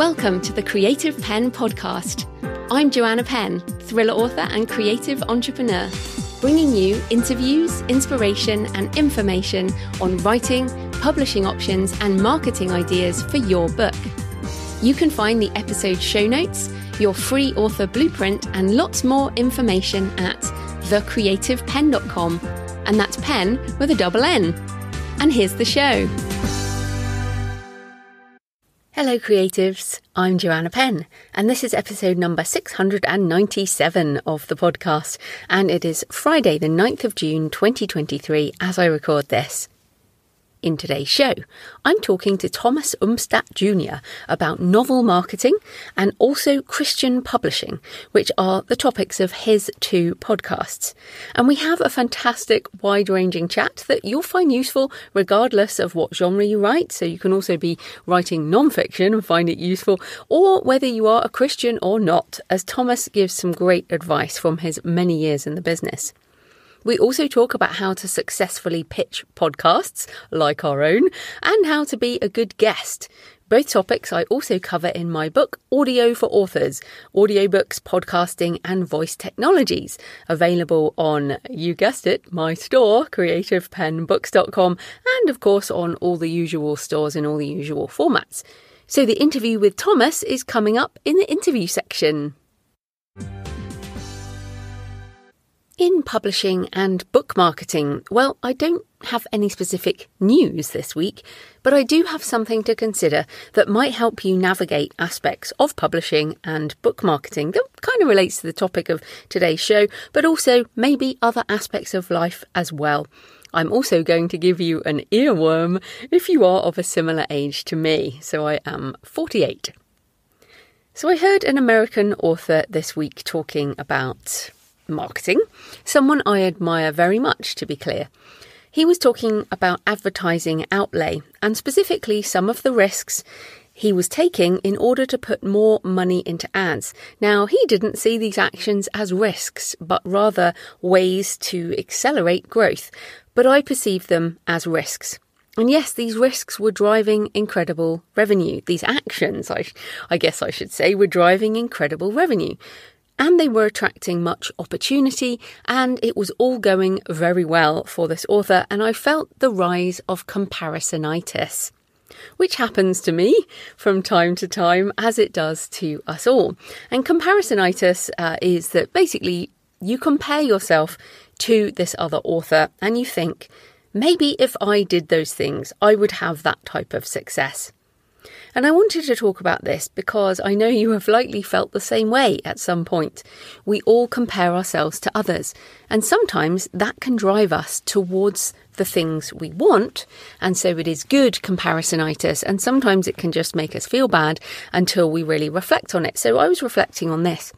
Welcome to the Creative Penn podcast. I'm Joanna Penn, thriller author and creative entrepreneur, bringing you interviews, inspiration, and information on writing, publishing options, and marketing ideas for your book. You can find the episode show notes, your free author blueprint, and lots more information at thecreativepenn.com. And that's pen with a double N. And here's the show. Hello, creatives. I'm Joanna Penn, and this is episode number 697 of the podcast. And it is Friday, the 9th of June, 2023, as I record this. In today's show, I'm talking to Thomas Umstattd Jr. about novel marketing and also Christian publishing, which are the topics of his two podcasts. And we have a fantastic, wide ranging chat that you'll find useful regardless of what genre you write. So you can also be writing non-fiction and find it useful, or whether you are a Christian or not, as Thomas gives some great advice from his many years in the business. We also talk about how to successfully pitch podcasts like our own and how to be a good guest. Both topics I also cover in my book, Audio for Authors Audiobooks, Podcasting, and Voice Technologies, available on, you guessed it, my store, creativepennbooks.com, and of course on all the usual stores in all the usual formats. So the interview with Thomas is coming up in the interview section. In publishing and book marketing, well, I don't have any specific news this week, but I do have something to consider that might help you navigate aspects of publishing and book marketing that kind of relates to the topic of today's show, but also maybe other aspects of life as well. I'm also going to give you an earworm if you are of a similar age to me, so I am 48. So I heard an American author this week talking about marketing, someone I admire very much, to be clear. He was talking about advertising outlay and specifically some of the risks he was taking in order to put more money into ads. Now, he didn't see these actions as risks, but rather ways to accelerate growth, but I perceive them as risks. And yes, these risks were driving incredible revenue. These actions, I, I guess I should say, were driving incredible revenue and they were attracting much opportunity, and it was all going very well for this author. And I felt the rise of comparisonitis, which happens to me from time to time, as it does to us all. And comparisonitis uh, is that basically you compare yourself to this other author and you think, maybe if I did those things, I would have that type of success. And I wanted to talk about this because I know you have likely felt the same way at some point. We all compare ourselves to others, and sometimes that can drive us towards the things we want. And so it is good comparisonitis, and sometimes it can just make us feel bad until we really reflect on it. So I was reflecting on this.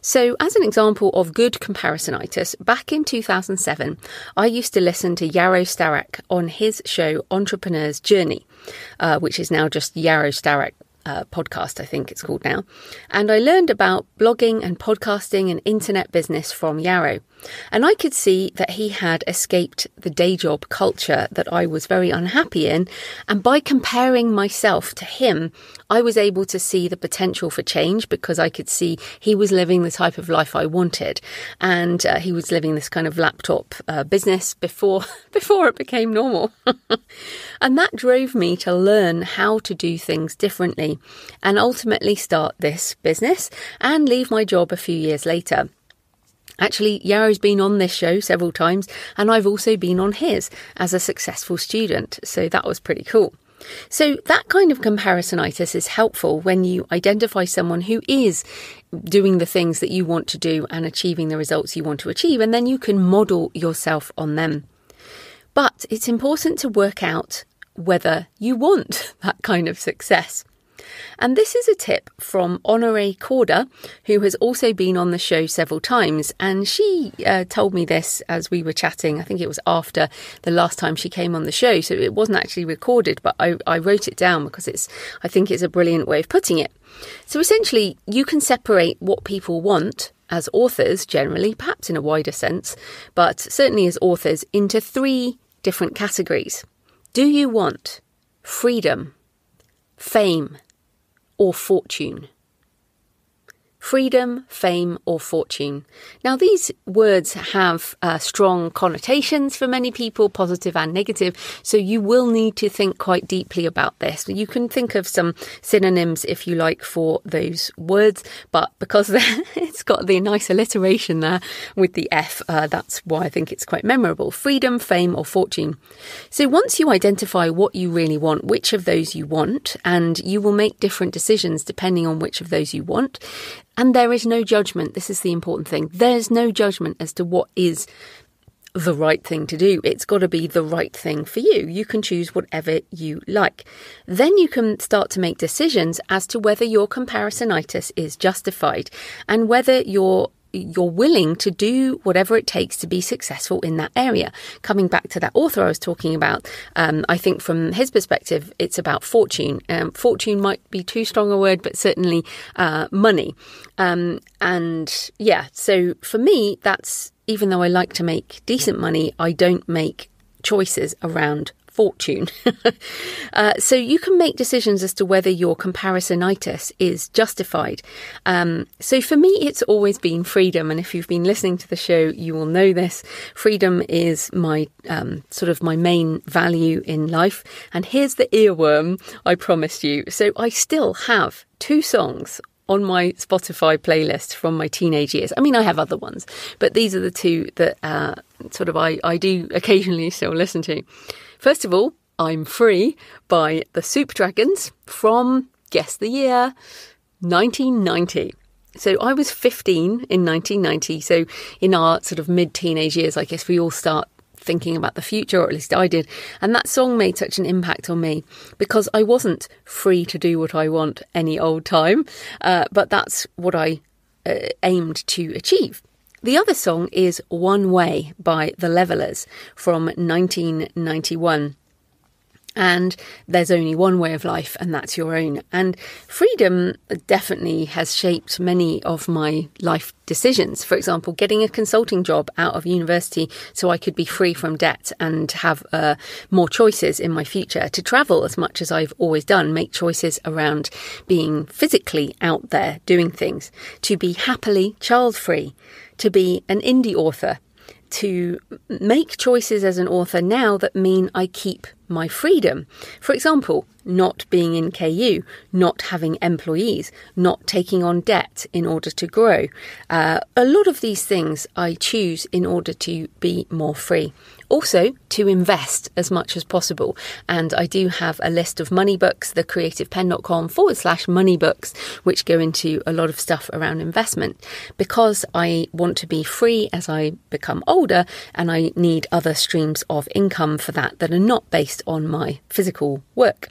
So, as an example of good comparisonitis, back in 2007, I used to listen to Yaro Starak on his show Entrepreneur's Journey, uh, which is now just Yaro Starak uh, podcast, I think it's called now. And I learned about blogging and podcasting and internet business from Yaro. And I could see that he had escaped the day job culture that I was very unhappy in. And by comparing myself to him, I was able to see the potential for change because I could see he was living the type of life I wanted. And uh, he was living this kind of laptop uh, business before, before it became normal. and that drove me to learn how to do things differently and ultimately start this business and leave my job a few years later. Actually, Yaro's been on this show several times, and I've also been on his as a successful student, so that was pretty cool. So, that kind of comparisonitis is helpful when you identify someone who is doing the things that you want to do and achieving the results you want to achieve, and then you can model yourself on them. But it's important to work out whether you want that kind of success. And this is a tip from Honorée Corder, who has also been on the show several times. And she uh, told me this as we were chatting. I think it was after the last time she came on the show. So it wasn't actually recorded, but I, I wrote it down because it's, I think it's a brilliant way of putting it. So essentially, you can separate what people want as authors generally, perhaps in a wider sense, but certainly as authors, into three different categories. Do you want freedom, fame, or fortune freedom, fame, or fortune. Now, these words have uh, strong connotations for many people, positive and negative, so you will need to think quite deeply about this. You can think of some synonyms, if you like, for those words, but because it's got the nice alliteration there with the F, uh, that's why I think it's quite memorable. Freedom, fame, or fortune. So, once you identify what you really want, which of those you want, and you will make different decisions depending on which of those you want, and there is no judgment. This is the important thing. There's no judgment as to what is the right thing to do. It's got to be the right thing for you. You can choose whatever you like. Then you can start to make decisions as to whether your comparisonitis is justified and whether your you're willing to do whatever it takes to be successful in that area. Coming back to that author I was talking about, um, I think from his perspective, it's about fortune. Um, fortune might be too strong a word, but certainly uh, money. Um, and yeah, so for me, that's even though I like to make decent money, I don't make choices around fortune. uh, so you can make decisions as to whether your comparisonitis is justified. Um, so for me, it's always been freedom. And if you've been listening to the show, you will know this. Freedom is my um, sort of my main value in life. And here's the earworm I promised you. So I still have two songs on my Spotify playlist from my teenage years. I mean, I have other ones, but these are the two that uh, sort of I, I do occasionally still listen to. First of all, I'm Free by the Soup Dragons from, guess the year, 1990. So I was 15 in 1990. So in our sort of mid teenage years, I guess we all start thinking about the future, or at least I did. And that song made such an impact on me because I wasn't free to do what I want any old time, uh, but that's what I uh, aimed to achieve. The other song is One Way by The Levellers from 1991 and there's only one way of life, and that's your own. And freedom definitely has shaped many of my life decisions. For example, getting a consulting job out of university so I could be free from debt and have uh, more choices in my future, to travel as much as I've always done, make choices around being physically out there doing things, to be happily child free to be an indie author, to make choices as an author now that mean I keep my freedom. For example, not being in KU, not having employees, not taking on debt in order to grow. Uh, a lot of these things I choose in order to be more free. Also, to invest as much as possible. And I do have a list of money books, thecreativepenn.com forward slash money books, which go into a lot of stuff around investment because I want to be free as I become older and I need other streams of income for that that are not based on my physical work.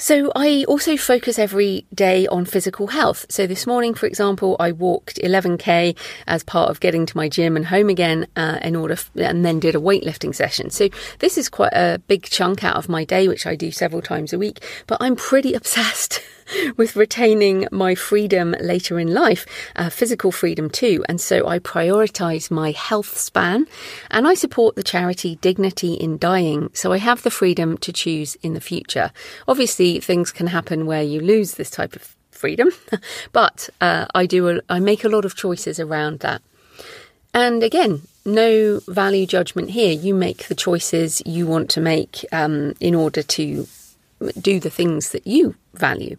So I also focus every day on physical health. So this morning, for example, I walked 11k as part of getting to my gym and home again uh, in order, f- and then did a weightlifting session. So this is quite a big chunk out of my day, which I do several times a week. But I'm pretty obsessed with retaining my freedom later in life, uh, physical freedom too. And so I prioritise my health span and I support the charity Dignity in Dying. So I have the freedom to choose in the future. Obviously, things can happen where you lose this type of freedom, but uh, I do, a, I make a lot of choices around that. And again, no value judgment here. You make the choices you want to make um, in order to do the things that you value.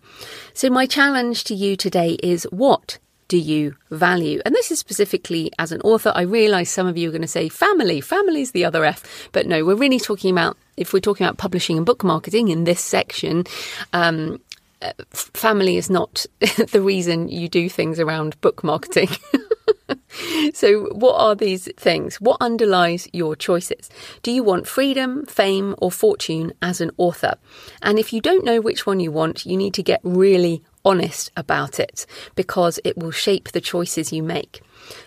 So, my challenge to you today is what do you value? And this is specifically as an author. I realize some of you are going to say family, family's the other F. But no, we're really talking about, if we're talking about publishing and book marketing in this section, um, uh, family is not the reason you do things around book marketing. so, what are these things? What underlies your choices? Do you want freedom, fame, or fortune as an author? And if you don't know which one you want, you need to get really honest about it because it will shape the choices you make.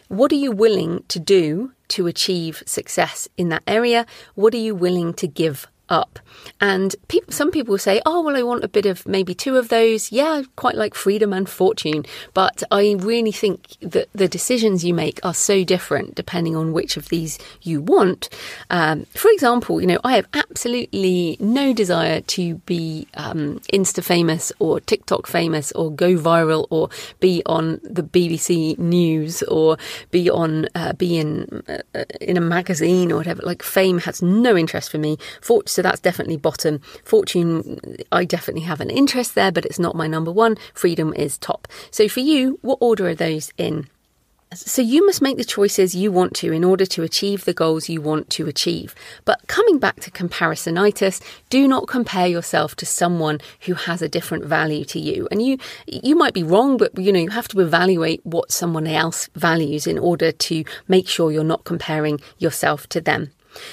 What are you willing to do to achieve success in that area? What are you willing to give up. And some people say, oh, well, I want a bit of maybe two of those. Yeah, quite like freedom and fortune. But I really think that the decisions you make are so different depending on which of these you want. Um, for example, you know, I have absolutely no desire to be um, Insta famous or TikTok famous or go viral or be on the BBC News or be on, uh, be in, uh, in a magazine or whatever. Like fame has no interest for me. For, that's definitely bottom. Fortune, I definitely have an interest there, but it's not my number one. Freedom is top. So for you, what order are those in? So you must make the choices you want to in order to achieve the goals you want to achieve. But coming back to comparisonitis, do not compare yourself to someone who has a different value to you. And you you might be wrong, but you know, you have to evaluate what someone else values in order to make sure you're not comparing yourself to them.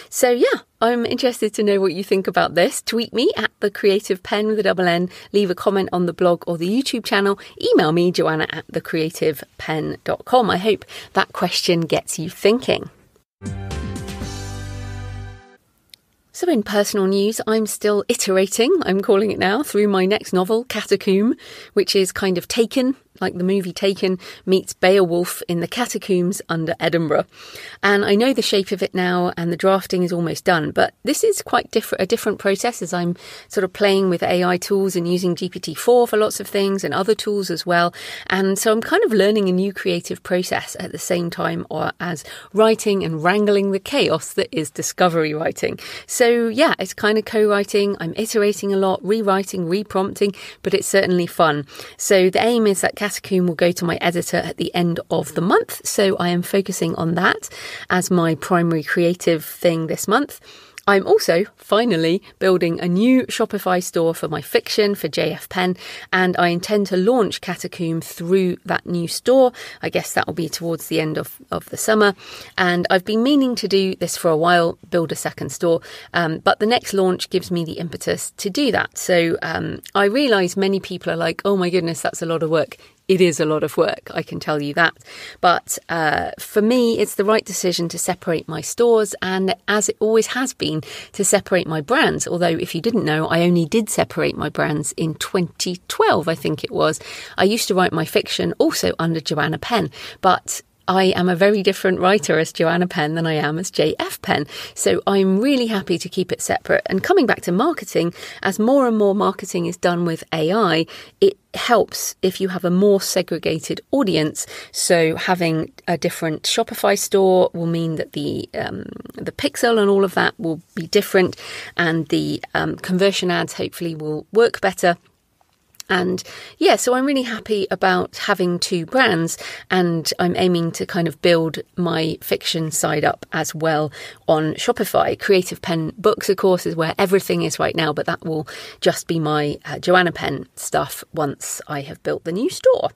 So, yeah, I'm interested to know what you think about this. Tweet me at the creative pen with a double N, leave a comment on the blog or the YouTube channel, email me, joanna at thecreativepenn.com. I hope that question gets you thinking. So, in personal news, I'm still iterating, I'm calling it now, through my next novel, Catacomb, which is kind of taken like the movie Taken meets Beowulf in the catacombs under Edinburgh. And I know the shape of it now and the drafting is almost done, but this is quite different a different process as I'm sort of playing with AI tools and using GPT-4 for lots of things and other tools as well. And so I'm kind of learning a new creative process at the same time or as writing and wrangling the chaos that is discovery writing. So yeah, it's kind of co-writing. I'm iterating a lot, rewriting, reprompting, but it's certainly fun. So the aim is that Catacomb will go to my editor at the end of the month. So I am focusing on that as my primary creative thing this month. I'm also finally building a new Shopify store for my fiction for JF Penn, and I intend to launch Catacomb through that new store. I guess that will be towards the end of, of the summer. And I've been meaning to do this for a while, build a second store, um, but the next launch gives me the impetus to do that. So um, I realise many people are like, oh my goodness, that's a lot of work it is a lot of work, I can tell you that. But uh, for me, it's the right decision to separate my stores, and as it always has been, to separate my brands. Although, if you didn't know, I only did separate my brands in 2012, I think it was. I used to write my fiction also under Joanna Penn, but I am a very different writer as Joanna Penn than I am as JF Penn. So I'm really happy to keep it separate. And coming back to marketing, as more and more marketing is done with AI, it helps if you have a more segregated audience. So having a different Shopify store will mean that the um, the pixel and all of that will be different, and the um, conversion ads hopefully will work better. And yeah, so I'm really happy about having two brands, and I'm aiming to kind of build my fiction side up as well on Shopify. Creative Pen Books, of course, is where everything is right now, but that will just be my uh, Joanna Penn stuff once I have built the new store.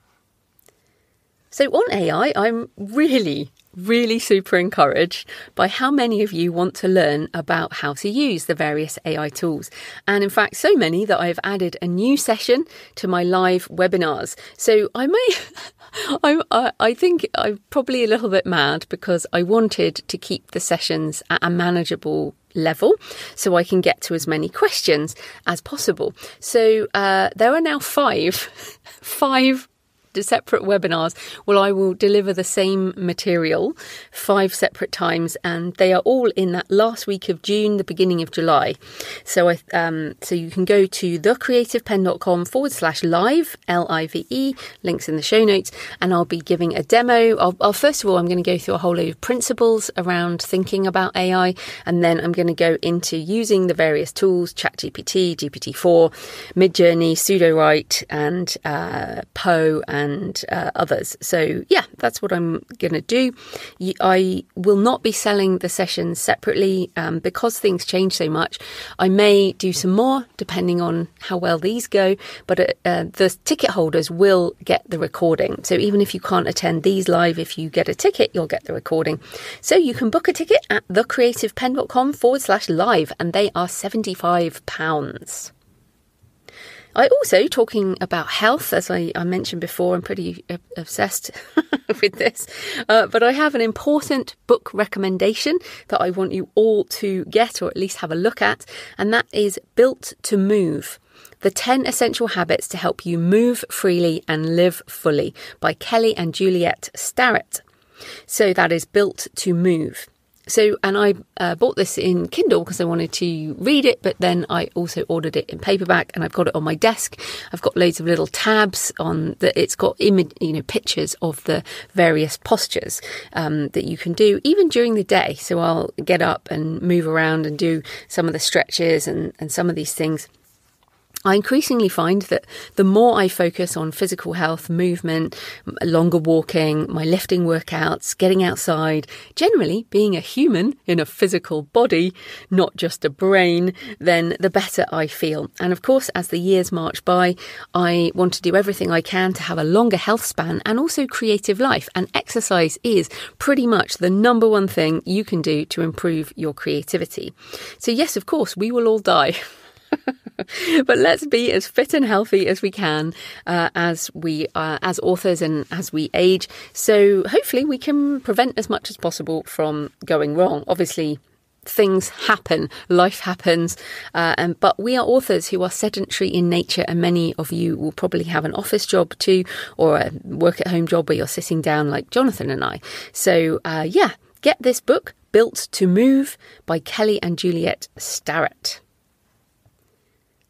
So, on AI, I'm really really super encouraged by how many of you want to learn about how to use the various AI tools. And in fact, so many that I've added a new session to my live webinars. So I may, I, I think I'm probably a little bit mad because I wanted to keep the sessions at a manageable level so I can get to as many questions as possible. So uh, there are now five, five separate webinars well I will deliver the same material five separate times and they are all in that last week of June the beginning of July. So I um, so you can go to thecreativepenn.com forward slash live, L I V E, links in the show notes and I'll be giving a demo. I'll, I'll first of all I'm going to go through a whole load of principles around thinking about AI and then I'm going to go into using the various tools ChatGPT GPT-4 Midjourney Sudowrite and uh, Poe and and uh, others. So, yeah, that's what I'm going to do. I will not be selling the sessions separately um, because things change so much. I may do some more depending on how well these go, but uh, uh, the ticket holders will get the recording. So, even if you can't attend these live, if you get a ticket, you'll get the recording. So, you can book a ticket at thecreativepenn.com forward slash live, and they are £75. I also, talking about health, as I, I mentioned before, I'm pretty obsessed with this, uh, but I have an important book recommendation that I want you all to get or at least have a look at, and that is Built to Move. The 10 Essential Habits to Help You Move Freely and Live Fully by Kelly and Juliet Starrett. So that is Built to Move. So, and I uh, bought this in Kindle because I wanted to read it, but then I also ordered it in paperback, and I've got it on my desk. I've got loads of little tabs on that. It's got image, you know, pictures of the various postures um, that you can do even during the day. So I'll get up and move around and do some of the stretches and, and some of these things. I increasingly find that the more I focus on physical health, movement, longer walking, my lifting workouts, getting outside, generally being a human in a physical body, not just a brain, then the better I feel. And of course, as the years march by, I want to do everything I can to have a longer health span and also creative life. And exercise is pretty much the number one thing you can do to improve your creativity. So, yes, of course, we will all die. but let's be as fit and healthy as we can uh, as we uh, as authors and as we age. So hopefully we can prevent as much as possible from going wrong. Obviously, things happen, life happens, uh, and but we are authors who are sedentary in nature, and many of you will probably have an office job too, or a work at home job where you're sitting down like Jonathan and I. So uh, yeah, get this book. Built to Move by Kelly and Juliet Starrett.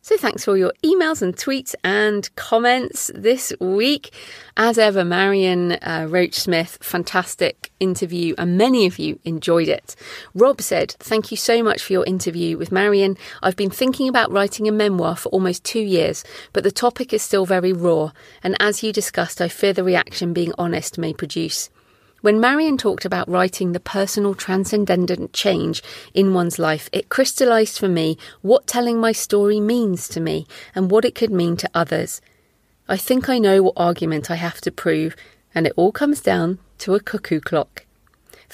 So thanks for all your emails and tweets and comments this week. As ever, Marion uh, Roach Smith, fantastic interview, and many of you enjoyed it. Rob said, Thank you so much for your interview with Marion. I've been thinking about writing a memoir for almost two years, but the topic is still very raw, and as you discussed, I fear the reaction being honest may produce. When Marion talked about writing the personal transcendent change in one's life, it crystallized for me what telling my story means to me and what it could mean to others. I think I know what argument I have to prove, and it all comes down to a cuckoo clock.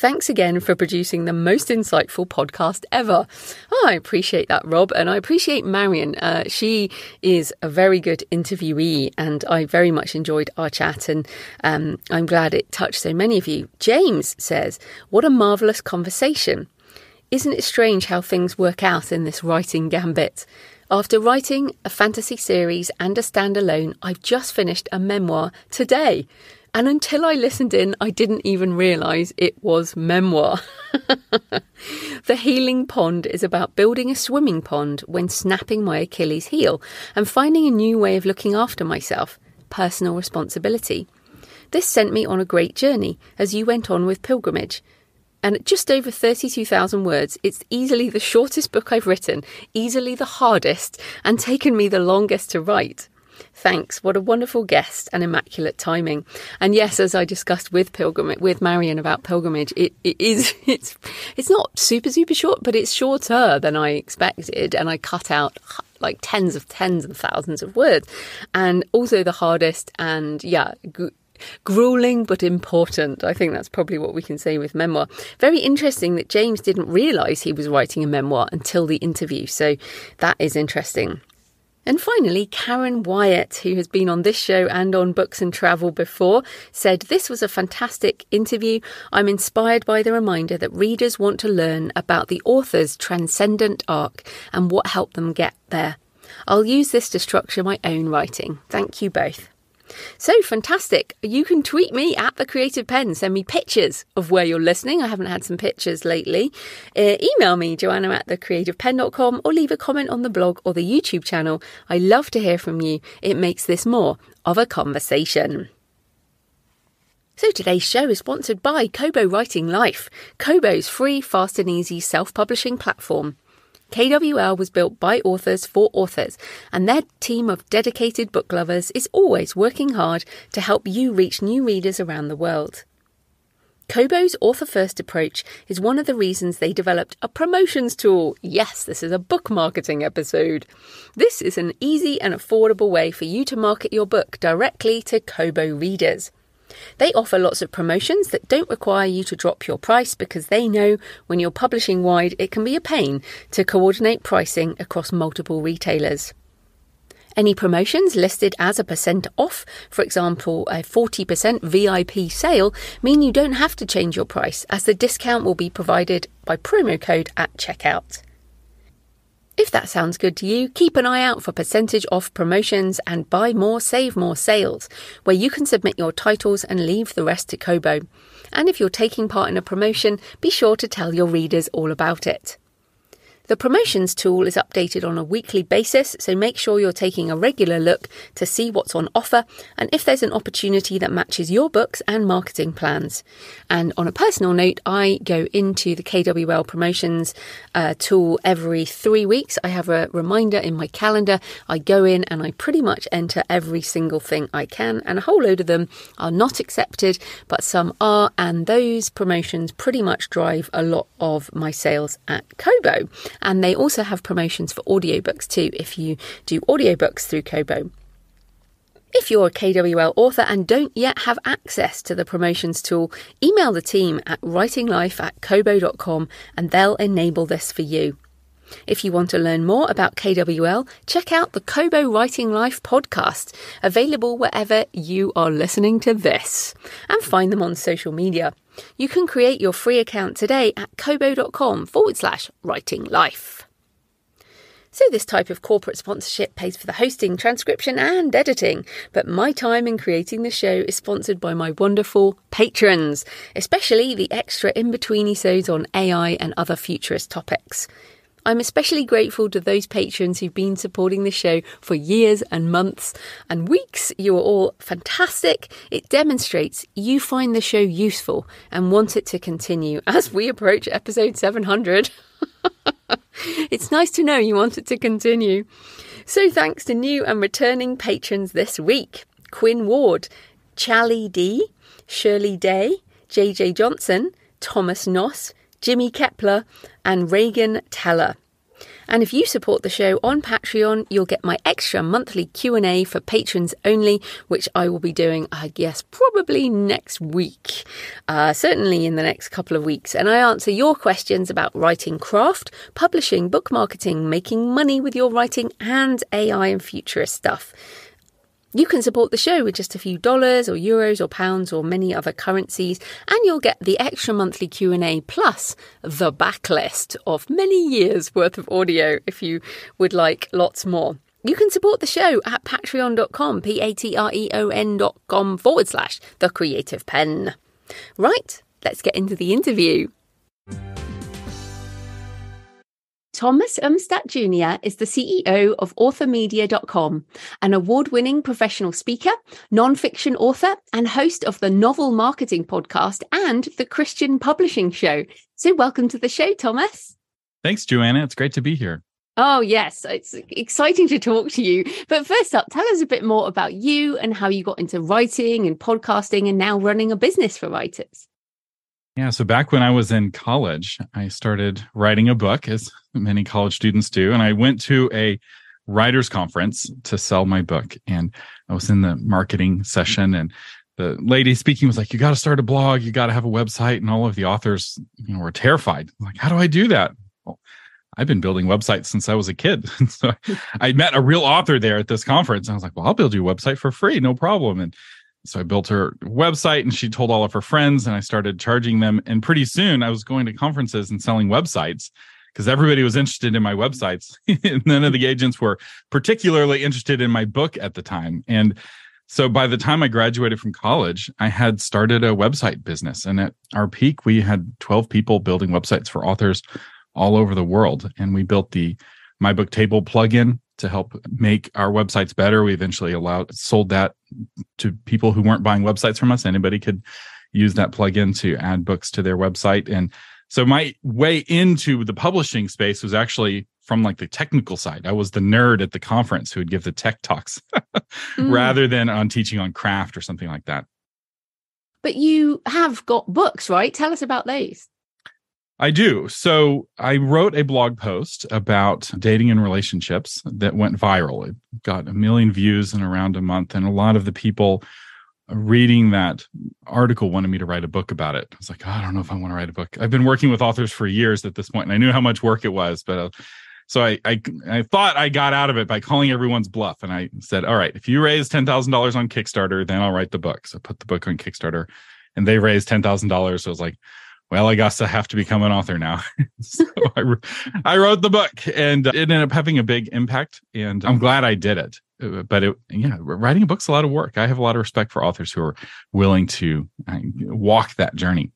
Thanks again for producing the most insightful podcast ever. Oh, I appreciate that, Rob, and I appreciate Marion. Uh, she is a very good interviewee, and I very much enjoyed our chat, and um, I'm glad it touched so many of you. James says, What a marvellous conversation. Isn't it strange how things work out in this writing gambit? After writing a fantasy series and a standalone, I've just finished a memoir today. And until I listened in, I didn't even realise it was memoir. the Healing Pond is about building a swimming pond when snapping my Achilles heel and finding a new way of looking after myself personal responsibility. This sent me on a great journey as you went on with Pilgrimage. And at just over 32,000 words, it's easily the shortest book I've written, easily the hardest, and taken me the longest to write. Thanks. What a wonderful guest and immaculate timing. And yes, as I discussed with pilgrimage with Marion about pilgrimage, it, it is it's it's not super super short, but it's shorter than I expected, and I cut out like tens of tens of thousands of words, and also the hardest and yeah. grueling but important. I think that's probably what we can say with memoir. Very interesting that James didn't realise he was writing a memoir until the interview. So that is interesting. And finally, Karen Wyatt, who has been on this show and on Books and Travel before, said this was a fantastic interview. I'm inspired by the reminder that readers want to learn about the author's transcendent arc and what helped them get there. I'll use this to structure my own writing. Thank you both. So fantastic. You can tweet me at the creative pen, Send me pictures of where you're listening. I haven't had some pictures lately. Uh, email me, joanna at thecreativepenn.com, or leave a comment on the blog or the YouTube channel. I love to hear from you. It makes this more of a conversation. So today's show is sponsored by Kobo Writing Life, Kobo's free, fast and easy self-publishing platform. KWL was built by authors for authors, and their team of dedicated book lovers is always working hard to help you reach new readers around the world. Kobo's author first approach is one of the reasons they developed a promotions tool. Yes, this is a book marketing episode. This is an easy and affordable way for you to market your book directly to Kobo readers. They offer lots of promotions that don't require you to drop your price because they know when you're publishing wide, it can be a pain to coordinate pricing across multiple retailers. Any promotions listed as a percent off, for example, a 40% VIP sale, mean you don't have to change your price as the discount will be provided by promo code at checkout. If that sounds good to you, keep an eye out for percentage off promotions and buy more, save more sales, where you can submit your titles and leave the rest to Kobo. And if you're taking part in a promotion, be sure to tell your readers all about it. The promotions tool is updated on a weekly basis, so make sure you're taking a regular look to see what's on offer and if there's an opportunity that matches your books and marketing plans. And on a personal note, I go into the KWL promotions uh, tool every three weeks. I have a reminder in my calendar. I go in and I pretty much enter every single thing I can, and a whole load of them are not accepted, but some are, and those promotions pretty much drive a lot of my sales at Kobo. And they also have promotions for audiobooks too if you do audiobooks through Kobo. If you're a KWL author and don't yet have access to the promotions tool, email the team at writinglife at kobo.com and they'll enable this for you. If you want to learn more about KWL, check out the Kobo Writing Life podcast, available wherever you are listening to this, and find them on social media. You can create your free account today at kobo.com forward slash writing life. So, this type of corporate sponsorship pays for the hosting, transcription, and editing. But my time in creating the show is sponsored by my wonderful patrons, especially the extra in between episodes on AI and other futurist topics. I'm especially grateful to those patrons who've been supporting the show for years and months and weeks. You are all fantastic. It demonstrates you find the show useful and want it to continue as we approach episode 700. it's nice to know you want it to continue. So, thanks to new and returning patrons this week Quinn Ward, Charlie D, Shirley Day, JJ Johnson, Thomas Noss, Jimmy Kepler, and Reagan Teller. And if you support the show on Patreon, you'll get my extra monthly Q&A for patrons only, which I will be doing, I guess, probably next week. Uh, certainly in the next couple of weeks. And I answer your questions about writing craft, publishing, book marketing, making money with your writing, and AI and futurist stuff. You can support the show with just a few dollars or euros or pounds or many other currencies and you'll get the extra monthly Q&A plus the backlist of many years worth of audio if you would like lots more. You can support the show at patreon.com, P-A-T-R-E-O-N dot com forward slash the creative pen. Right, let's get into the interview. Thomas Umstattd Jr. is the CEO of authormedia.com, an award winning professional speaker, non-fiction author, and host of the Novel Marketing Podcast and the Christian Publishing Show. So, welcome to the show, Thomas. Thanks, Joanna. It's great to be here. Oh, yes. It's exciting to talk to you. But first up, tell us a bit more about you and how you got into writing and podcasting and now running a business for writers. Yeah. So back when I was in college, I started writing a book, as many college students do. And I went to a writers conference to sell my book. And I was in the marketing session and the lady speaking was like, you got to start a blog, you got to have a website. And all of the authors, you know, were terrified. I'm like, how do I do that? Well, I've been building websites since I was a kid. so I met a real author there at this conference. And I was like, well, I'll build you a website for free, no problem. And so I built her website and she told all of her friends and I started charging them. And pretty soon I was going to conferences and selling websites because everybody was interested in my websites. None of the agents were particularly interested in my book at the time. And so by the time I graduated from college, I had started a website business. And at our peak, we had 12 people building websites for authors all over the world. And we built the My Book Table plugin to help make our websites better. We eventually allowed sold that to people who weren't buying websites from us. Anybody could use that plugin to add books to their website. And so my way into the publishing space was actually from like the technical side. I was the nerd at the conference who would give the tech talks mm. rather than on teaching on craft or something like that. But you have got books, right? Tell us about those. I do. So I wrote a blog post about dating and relationships that went viral. It got a million views in around a month. And a lot of the people reading that article wanted me to write a book about it. I was like, oh, I don't know if I want to write a book. I've been working with authors for years at this point, and I knew how much work it was, but uh, So I, I I thought I got out of it by calling everyone's bluff, and I said, "All right, if you raise ten thousand dollars on Kickstarter, then I'll write the book." So I put the book on Kickstarter, and they raised ten thousand dollars. So I was like, "Well, I guess I have to become an author now." so I, I wrote the book, and it ended up having a big impact, and I'm glad I did it. Uh, but it, yeah, writing a book's a lot of work. I have a lot of respect for authors who are willing to uh, walk that journey.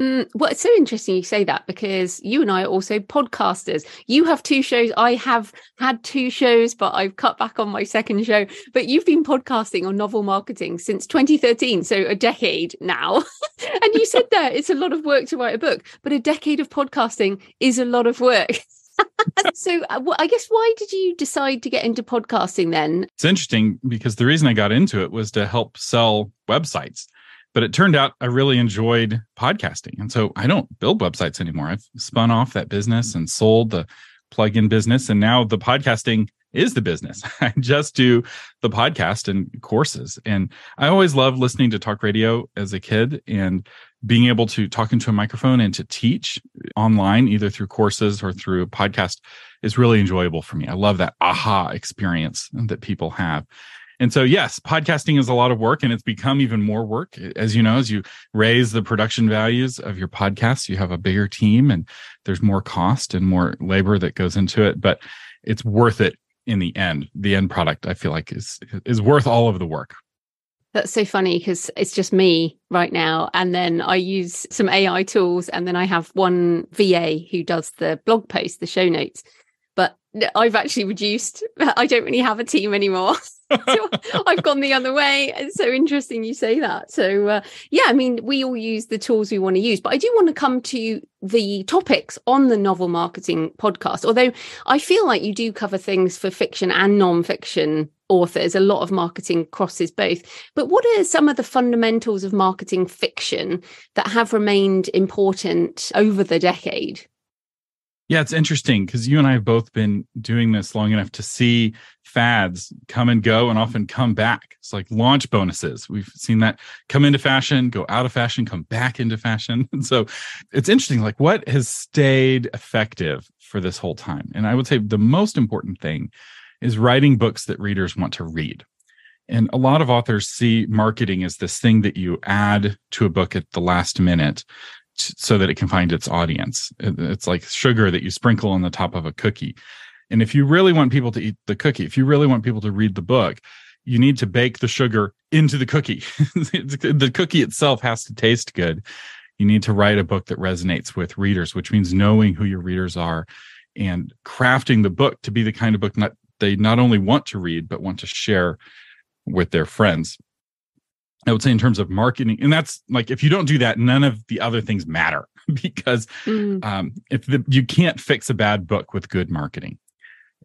Mm, well, it's so interesting you say that because you and I are also podcasters. You have two shows. I have had two shows, but I've cut back on my second show. But you've been podcasting on novel marketing since 2013, so a decade now. and you said that it's a lot of work to write a book, but a decade of podcasting is a lot of work. so uh, I guess why did you decide to get into podcasting then? It's interesting because the reason I got into it was to help sell websites. But it turned out I really enjoyed podcasting. And so I don't build websites anymore. I've spun off that business and sold the plug-in business and now the podcasting is the business. I just do the podcast and courses. And I always loved listening to talk radio as a kid and being able to talk into a microphone and to teach online, either through courses or through a podcast, is really enjoyable for me. I love that aha experience that people have. And so, yes, podcasting is a lot of work and it's become even more work. As you know, as you raise the production values of your podcasts, you have a bigger team and there's more cost and more labor that goes into it, but it's worth it in the end. The end product, I feel like, is is worth all of the work. That's so funny because it's just me right now. And then I use some AI tools. And then I have one VA who does the blog post, the show notes. But I've actually reduced, I don't really have a team anymore. so I've gone the other way. It's so interesting you say that. So, uh, yeah, I mean, we all use the tools we want to use, but I do want to come to the topics on the novel marketing podcast. Although I feel like you do cover things for fiction and non-fiction authors, a lot of marketing crosses both. But what are some of the fundamentals of marketing fiction that have remained important over the decade? Yeah, it's interesting because you and I have both been doing this long enough to see fads come and go and often come back. It's like launch bonuses. We've seen that come into fashion, go out of fashion, come back into fashion. And so it's interesting, like what has stayed effective for this whole time? And I would say the most important thing is writing books that readers want to read. And a lot of authors see marketing as this thing that you add to a book at the last minute so that it can find its audience. It's like sugar that you sprinkle on the top of a cookie. And if you really want people to eat the cookie, if you really want people to read the book, you need to bake the sugar into the cookie. the cookie itself has to taste good. You need to write a book that resonates with readers, which means knowing who your readers are and crafting the book to be the kind of book not, they not only want to read, but want to share with their friends. I would say in terms of marketing, and that's like if you don't do that, none of the other things matter because mm. um, if the, you can't fix a bad book with good marketing,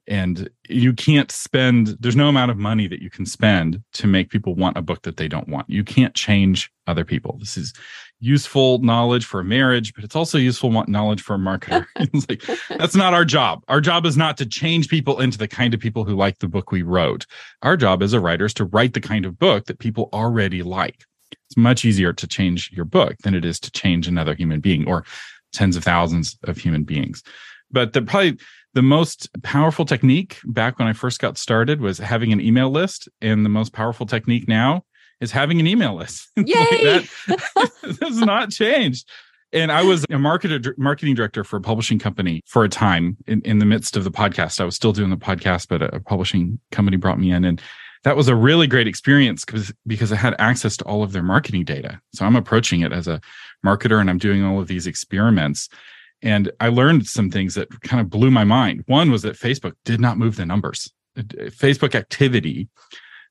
and you can't spend there's no amount of money that you can spend to make people want a book that they don't want. You can't change other people. This is useful knowledge for a marriage, but it's also useful knowledge for a marketer. it's like that's not our job. Our job is not to change people into the kind of people who like the book we wrote. Our job as a writer is to write the kind of book that people already like. It's much easier to change your book than it is to change another human being or tens of thousands of human beings. But the probably the most powerful technique back when I first got started was having an email list, and the most powerful technique now is having an email list. Yay! like that has not changed. And I was a marketer, marketing director for a publishing company for a time in, in the midst of the podcast. I was still doing the podcast, but a, a publishing company brought me in. And that was a really great experience because, because I had access to all of their marketing data. So I'm approaching it as a marketer and I'm doing all of these experiments. And I learned some things that kind of blew my mind. One was that Facebook did not move the numbers. Facebook activity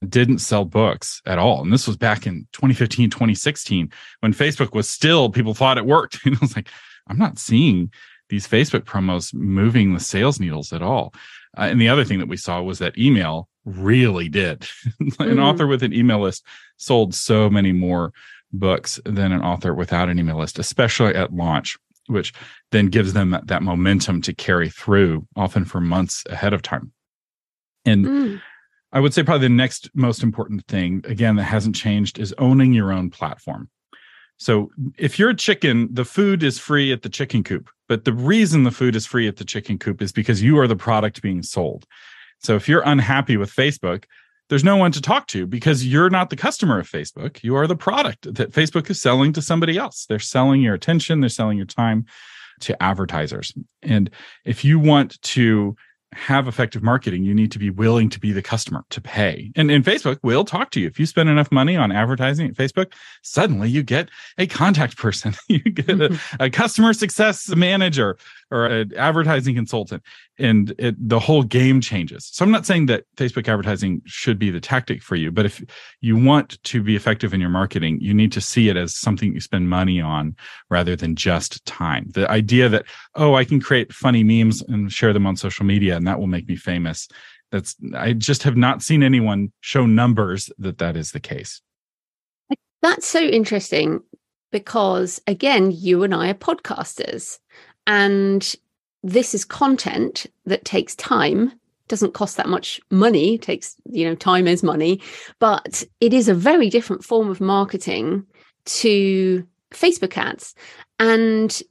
didn't sell books at all. And this was back in 2015, 2016, when Facebook was still, people thought it worked. And I was like, I'm not seeing these Facebook promos moving the sales needles at all. Uh, and the other thing that we saw was that email really did. an mm. author with an email list sold so many more books than an author without an email list, especially at launch, which then gives them that, that momentum to carry through, often for months ahead of time. And mm. I would say probably the next most important thing, again, that hasn't changed is owning your own platform. So if you're a chicken, the food is free at the chicken coop. But the reason the food is free at the chicken coop is because you are the product being sold. So if you're unhappy with Facebook, there's no one to talk to because you're not the customer of Facebook. You are the product that Facebook is selling to somebody else. They're selling your attention, they're selling your time to advertisers. And if you want to have effective marketing, you need to be willing to be the customer to pay. And, and Facebook will talk to you. If you spend enough money on advertising at Facebook, suddenly you get a contact person, you get a, a customer success manager or an advertising consultant and it, the whole game changes. So I'm not saying that Facebook advertising should be the tactic for you, but if you want to be effective in your marketing, you need to see it as something you spend money on rather than just time. The idea that, oh, I can create funny memes and share them on social media and that will make me famous. That's, I just have not seen anyone show numbers that that is the case. That's so interesting because, again, you and I are podcasters. And this is content that takes time doesn't cost that much money takes you know time is money but it is a very different form of marketing to facebook ads. And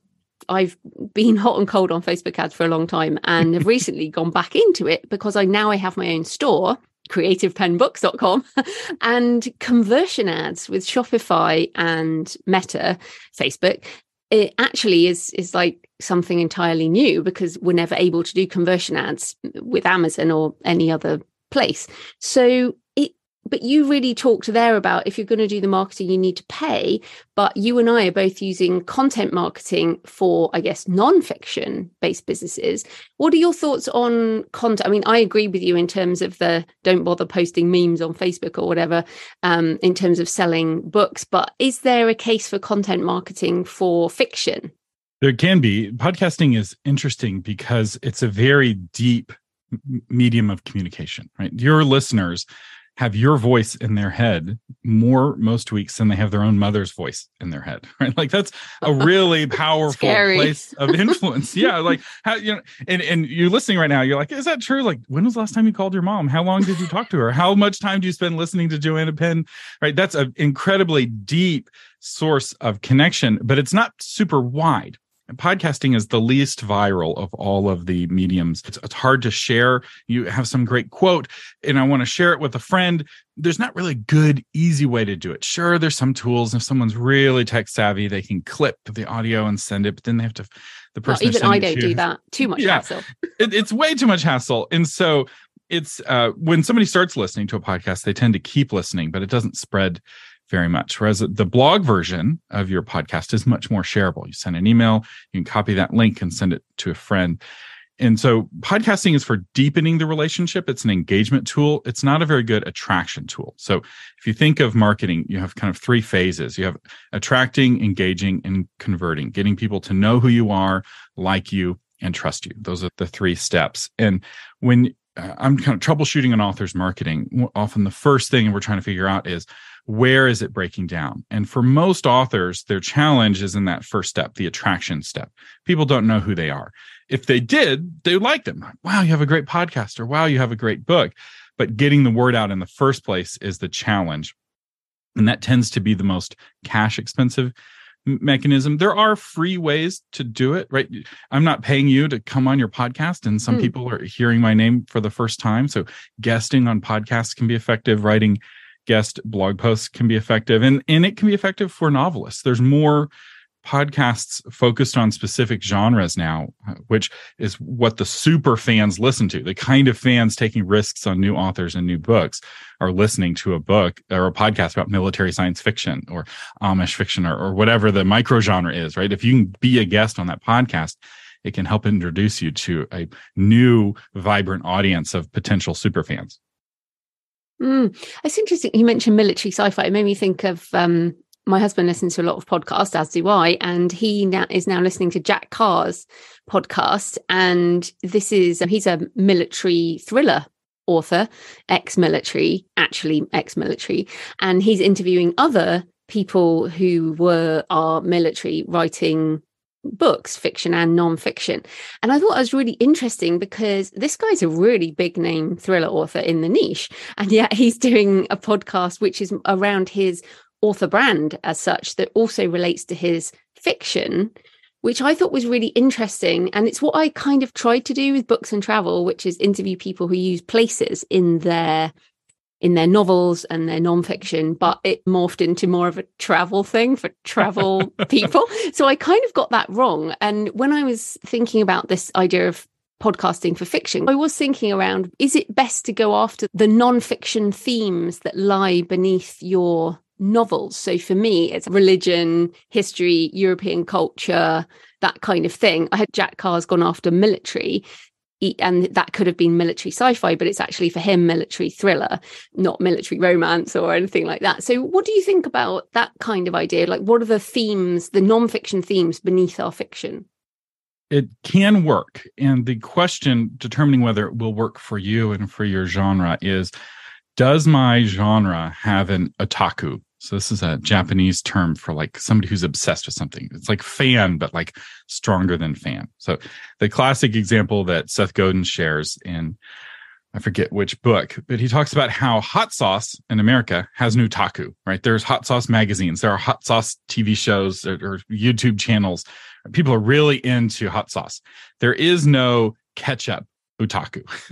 I've been hot and cold on Facebook ads for a long time and have recently gone back into it because I now I have my own store creativepennbooks.com and conversion ads with Shopify and Meta Facebook it actually is is like something entirely new because we're never able to do conversion ads with Amazon or any other place. So but you really talked there about if you're going to do the marketing you need to pay but you and i are both using content marketing for i guess non-fiction based businesses. What are your thoughts on content i mean i agree with you in terms of the don't bother posting memes on facebook or whatever um, in terms of selling books but is there a case for content marketing for fiction? There can be. Podcasting is interesting because it's a very deep medium of communication right? Your listeners have your voice in their head more most weeks than they have their own mother's voice in their head right? Like that's a really powerful place of influence. Yeah like how you know and and you're listening right now you're like is that true? Like when was the last time you called your mom? How long did you talk to her? How much time do you spend listening to joanna penn? Right? That's an incredibly deep source of connection but it's not super wide podcasting is the least viral of all of the mediums. It's, it's, hard to share. You have some great quote, and I want to share it with a friend. There's not really a good, easy way to do it. Sure, there's some tools. If someone's really tech savvy, they can clip the audio and send it, but then they have to. The person even I don't to, do that. Too much yeah, hassle. It, it's way too much hassle, and so it's uh, when somebody starts listening to a podcast, they tend to keep listening, but it doesn't spread very much. Whereas the blog version of your podcast is much more shareable. You send an email, you can copy that link and send it to a friend. And so podcasting is for deepening the relationship. It's an engagement tool. It's not a very good attraction tool. So if you think of marketing, you have kind of three phases. You have attracting, engaging, and converting, getting people to know who you are, like you, and trust you. Those are the three steps. And when uh, I'm kind of troubleshooting an author's marketing, often the first thing we're trying to figure out is where is it breaking down? And for most authors, their challenge is in that first step, the attraction step. People don't know who they are. If they did, they would like them. Wow, you have a great podcast, or wow, you have a great book. But getting the word out in the first place is the challenge. And that tends to be the most cash expensive mechanism. There are free ways to do it, right? I'm not paying you to come on your podcast, and some mm. people are hearing my name for the first time. So, guesting on podcasts can be effective. Writing guest blog posts can be effective and and it can be effective for novelists. There's more podcasts focused on specific genres now uh, which is what the super fans listen to the kind of fans taking risks on new authors and new books are listening to a book or a podcast about military science fiction or amish fiction or, or whatever the micro genre is right? If you can be a guest on that podcast it can help introduce you to a new vibrant audience of potential super fans Mm. It's interesting. You mentioned military sci-fi. It made me think of um, my husband listens to a lot of podcasts, as do I, and he now is now listening to Jack Carr's podcast. And this is he's a military thriller author, ex-military, actually ex-military, and he's interviewing other people who were our military writing books, fiction and non-fiction. And I thought it was really interesting because this guy's a really big name thriller author in the niche. And yet he's doing a podcast which is around his author brand as such that also relates to his fiction which I thought was really interesting. And it's what I kind of tried to do with books and travel, which is interview people who use places in their in their novels and their nonfiction, but it morphed into more of a travel thing for travel people. So I kind of got that wrong. And when I was thinking about this idea of podcasting for fiction, I was thinking around is it best to go after the nonfiction themes that lie beneath your novels. So for me, it's religion, history, European culture, that kind of thing. I had Jack Carr's gone after military. And that could have been military sci fi, but it's actually for him military thriller, not military romance or anything like that. So, what do you think about that kind of idea? Like, what are the themes, the non-fiction themes beneath our fiction? it can work. And the question determining whether it will work for you and for your genre is does my genre have an otaku? So this is a Japanese term for like somebody who's obsessed with something. It's like fan, but like stronger than fan. So the classic example that Seth Godin shares in I forget which book, but he talks about how hot sauce in America has an otaku, right? There's hot sauce magazines, there are hot sauce TV shows or, or YouTube channels. People are really into hot sauce. There is no ketchup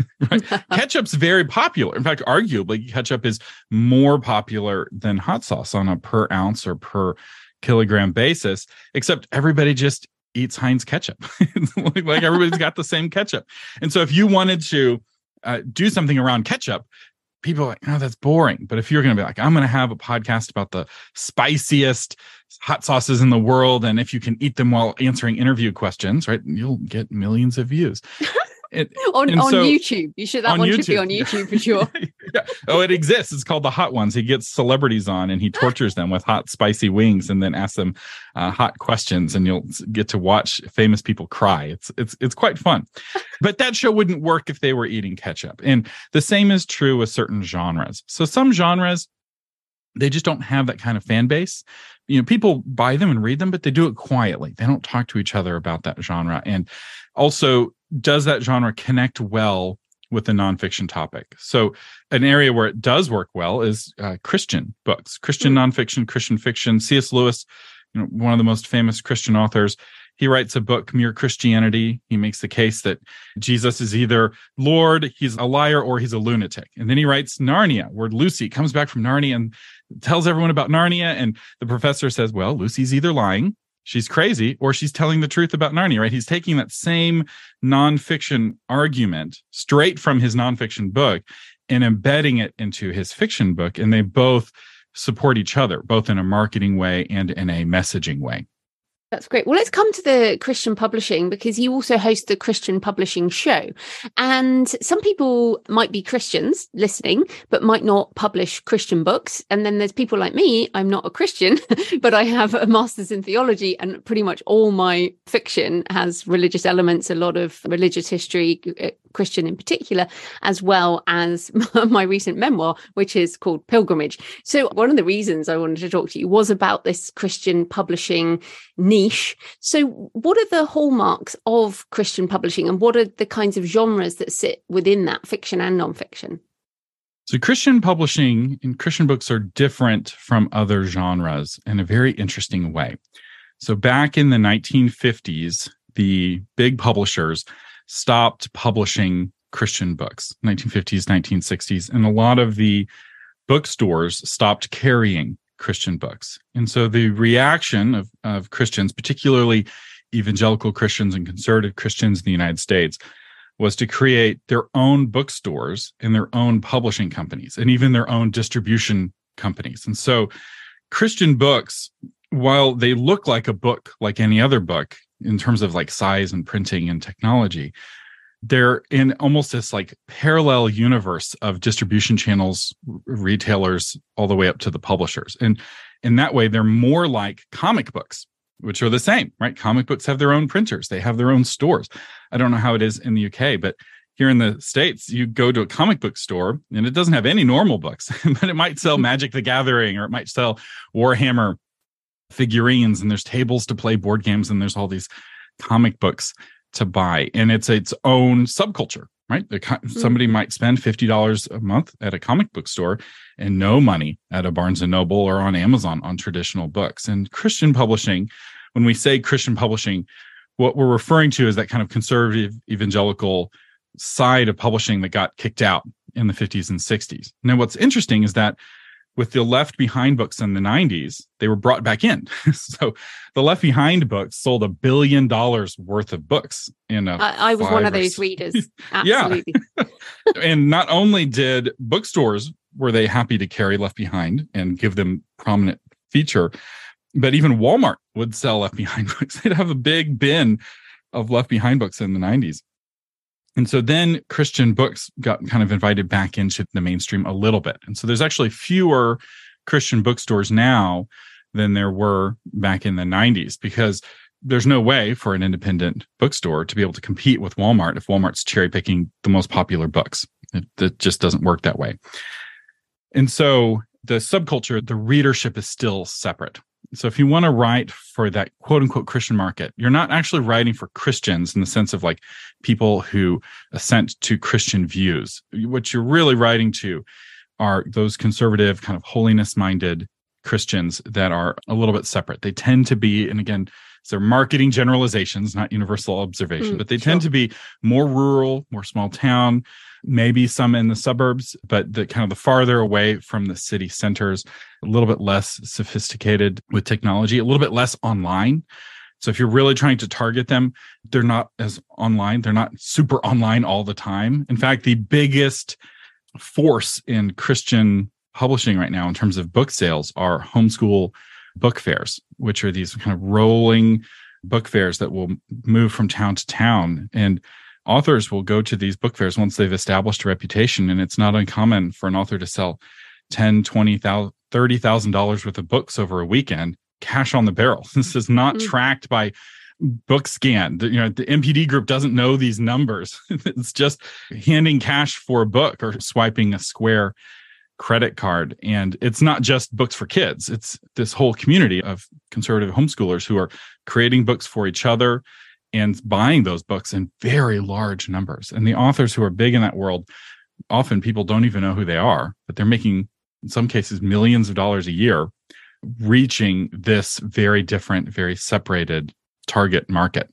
right? Ketchup's very popular. In fact, arguably, ketchup is more popular than hot sauce on a per ounce or per kilogram basis, except everybody just eats Heinz ketchup. like, like everybody's got the same ketchup. And so if you wanted to uh, do something around ketchup, people are like, oh, that's boring. But if you're going to be like, I'm going to have a podcast about the spiciest hot sauces in the world, and if you can eat them while answering interview questions, right, you'll get millions of views. On on so, YouTube. You should that on one YouTube. should be on YouTube for sure. yeah. Oh, it exists. It's called the Hot Ones. He gets celebrities on and he tortures them with hot, spicy wings, and then asks them uh, hot questions, and you'll get to watch famous people cry. It's it's it's quite fun. but that show wouldn't work if they were eating ketchup. And the same is true with certain genres. So some genres they just don't have that kind of fan base you know people buy them and read them but they do it quietly they don't talk to each other about that genre and also does that genre connect well with the nonfiction topic? So, an area where it does work well is uh, Christian books, Christian mm-hmm. nonfiction, Christian fiction. C.S. Lewis, you know, one of the most famous Christian authors, he writes a book, Mere Christianity. He makes the case that Jesus is either Lord, he's a liar, or he's a lunatic. And then he writes Narnia, where Lucy comes back from Narnia and tells everyone about Narnia. And the professor says, well, Lucy's either lying she's crazy or she's telling the truth about Narnia, right? He's taking that same nonfiction argument straight from his nonfiction book and embedding it into his fiction book. And they both support each other, both in a marketing way and in a messaging way. That's great. Well, let's come to the Christian publishing because you also host the Christian publishing show. And some people might be Christians listening, but might not publish Christian books. And then there's people like me. I'm not a Christian, but I have a master's in theology, and pretty much all my fiction has religious elements, a lot of religious history, uh, Christian in particular, as well as my recent memoir, which is called Pilgrimage. So, one of the reasons I wanted to talk to you was about this Christian publishing niche. So, what are the hallmarks of Christian publishing and what are the kinds of genres that sit within that, fiction and nonfiction? So, Christian publishing and Christian books are different from other genres in a very interesting way. So, back in the 1950s, the big publishers stopped publishing Christian books, 1950s, 1960s, and a lot of the bookstores stopped carrying Christian books. And so the reaction of, of Christians, particularly evangelical Christians and conservative Christians in the United States, was to create their own bookstores and their own publishing companies and even their own distribution companies. And so Christian books, while they look like a book like any other book, in terms of like size and printing and technology they're in almost this like parallel universe of distribution channels retailers all the way up to the publishers. And in that way they're more like comic books which are the same right? Comic books have their own printers. They have their own stores. I don't know how it is in the uk but here in the states you go to a comic book store and it doesn't have any normal books but it might sell magic the gathering or it might sell warhammer figurines and there's tables to play board games and there's all these comic books to buy and it's its own subculture right? Mm-hmm. Somebody might spend $50 a month at a comic book store and no money at a Barnes and Noble or on Amazon on traditional books. And Christian publishing, when we say Christian publishing, what we're referring to is that kind of conservative evangelical side of publishing that got kicked out in the 50s and 60s. Now, what's interesting is that with the Left Behind books in the 90s, they were brought back in. so the Left Behind books sold a billion dollars worth of books in a. I, I was one of those readers. Absolutely. yeah. and not only did bookstores were they happy to carry Left Behind and give them prominent feature, but even Walmart would sell Left Behind books. They'd have a big bin of Left Behind books in the 90s. And so then Christian books got kind of invited back into the mainstream a little bit. And so there's actually fewer Christian bookstores now than there were back in the 90s because there's no way for an independent bookstore to be able to compete with Walmart if Walmart's cherry picking the most popular books. It, it just doesn't work that way. And so the subculture, the readership is still separate. So if you want to write for that quote unquote Christian market, you're not actually writing for Christians in the sense of like people who assent to Christian views. What you're really writing to are those conservative, kind of holiness minded Christians that are a little bit separate. They tend to be, and again, they're marketing generalizations, not universal observation, mm, but they sure. tend to be more rural, more small town, maybe some in the suburbs, but the kind of the farther away from the city centers, a little bit less sophisticated with technology, a little bit less online. So if you're really trying to target them, they're not as online. They're not super online all the time. In fact, the biggest force in Christian publishing right now in terms of book sales are homeschool book fairs, which are these kind of rolling book fairs that will move from town to town. And authors will go to these book fairs once they've established a reputation. And it's not uncommon for an author to sell 10, 20, $30,000 worth of books over a weekend, cash on the barrel. This is not mm-hmm. tracked by Bookscan. The, you know, the NPD group doesn't know these numbers. it's just handing cash for a book or swiping a square credit card. And it's not just books for kids, it's this whole community of conservative homeschoolers who are creating books for each other and buying those books in very large numbers. And the authors who are big in that world, often people don't even know who they are, but they're making, in some cases, millions of dollars a year reaching this very different, very separated target market.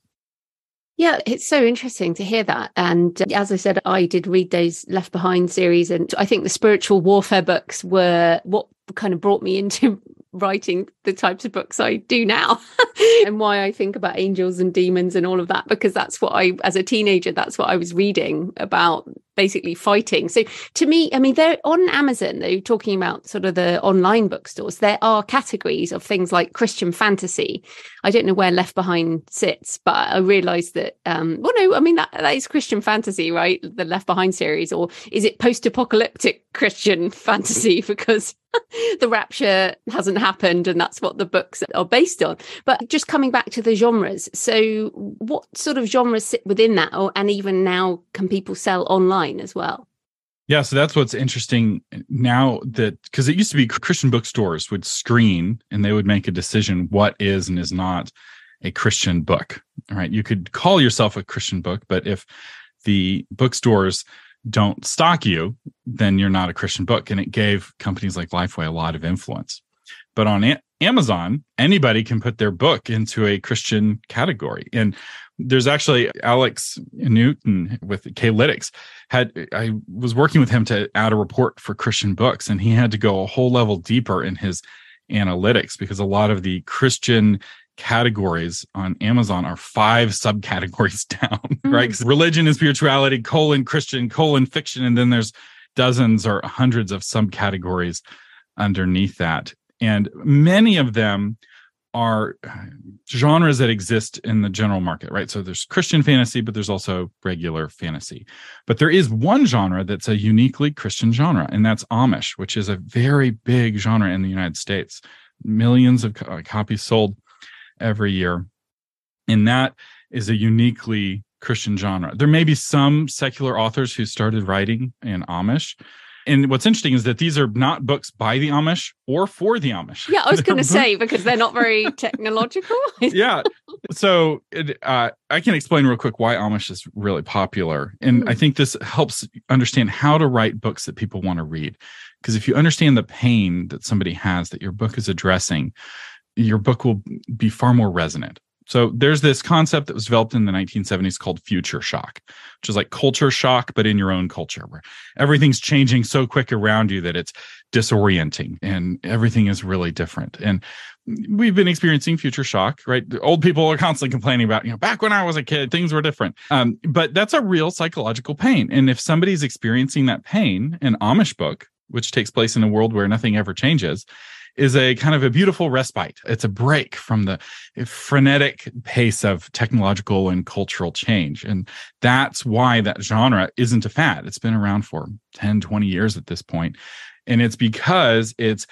Yeah, it's so interesting to hear that. And uh, as I said, I did read those Left Behind series. And I think the spiritual warfare books were what kind of brought me into writing the types of books I do now and why I think about angels and demons and all of that, because that's what I, as a teenager, that's what I was reading about basically fighting. So to me, I mean, they're on Amazon, though, talking about sort of the online bookstores, there are categories of things like Christian fantasy. I don't know where Left Behind sits, but I realized that, um, well, no, I mean, that, that is Christian fantasy, right? The Left Behind series, or is it post apocalyptic Christian fantasy? Because the rapture hasn't happened and that's what the books are based on. But just coming back to the genres, so what sort of genres sit within that? Or, and even now, can people sell online as well? Yeah, so that's what's interesting now that because it used to be Christian bookstores would screen and they would make a decision what is and is not a Christian book. All right. You could call yourself a Christian book, but if the bookstores don't stock you, then you're not a Christian book. And it gave companies like Lifeway a lot of influence. But on a- Amazon, anybody can put their book into a Christian category. And there's actually Alex Newton with K-Lytics had I was working with him to add a report for Christian books, and he had to go a whole level deeper in his analytics because a lot of the Christian categories on Amazon are five subcategories down, mm. right? Religion and spirituality, colon Christian, colon fiction, and then there's dozens or hundreds of subcategories underneath that. And many of them are genres that exist in the general market, right? So there's Christian fantasy, but there's also regular fantasy. But there is one genre that's a uniquely Christian genre, and that's Amish, which is a very big genre in the United States. Millions of co- copies sold every year. And that is a uniquely Christian genre. There may be some secular authors who started writing in Amish. and what's interesting is that these are not books by the Amish or for the Amish. Yeah, I was going to say because they're not very technological. yeah. So it, uh, I can explain real quick why Amish is really popular. And mm. I think this helps understand how to write books that people want to read. Because if you understand the pain that somebody has that your book is addressing, your book will be far more resonant. So there's this concept that was developed in the 1970s called future shock, which is like culture shock, but in your own culture, where everything's changing so quick around you that it's disorienting and everything is really different. And we've been experiencing future shock, right? Old people are constantly complaining about, you know, back when I was a kid, things were different. Um, but that's a real psychological pain. And if somebody's experiencing that pain, an Amish book, which takes place in a world where nothing ever changes, is a kind of a beautiful respite. It's a break from the frenetic pace of technological and cultural change. And that's why that genre isn't a fad. It's been around for 10, 20 years at this point. And it's because it's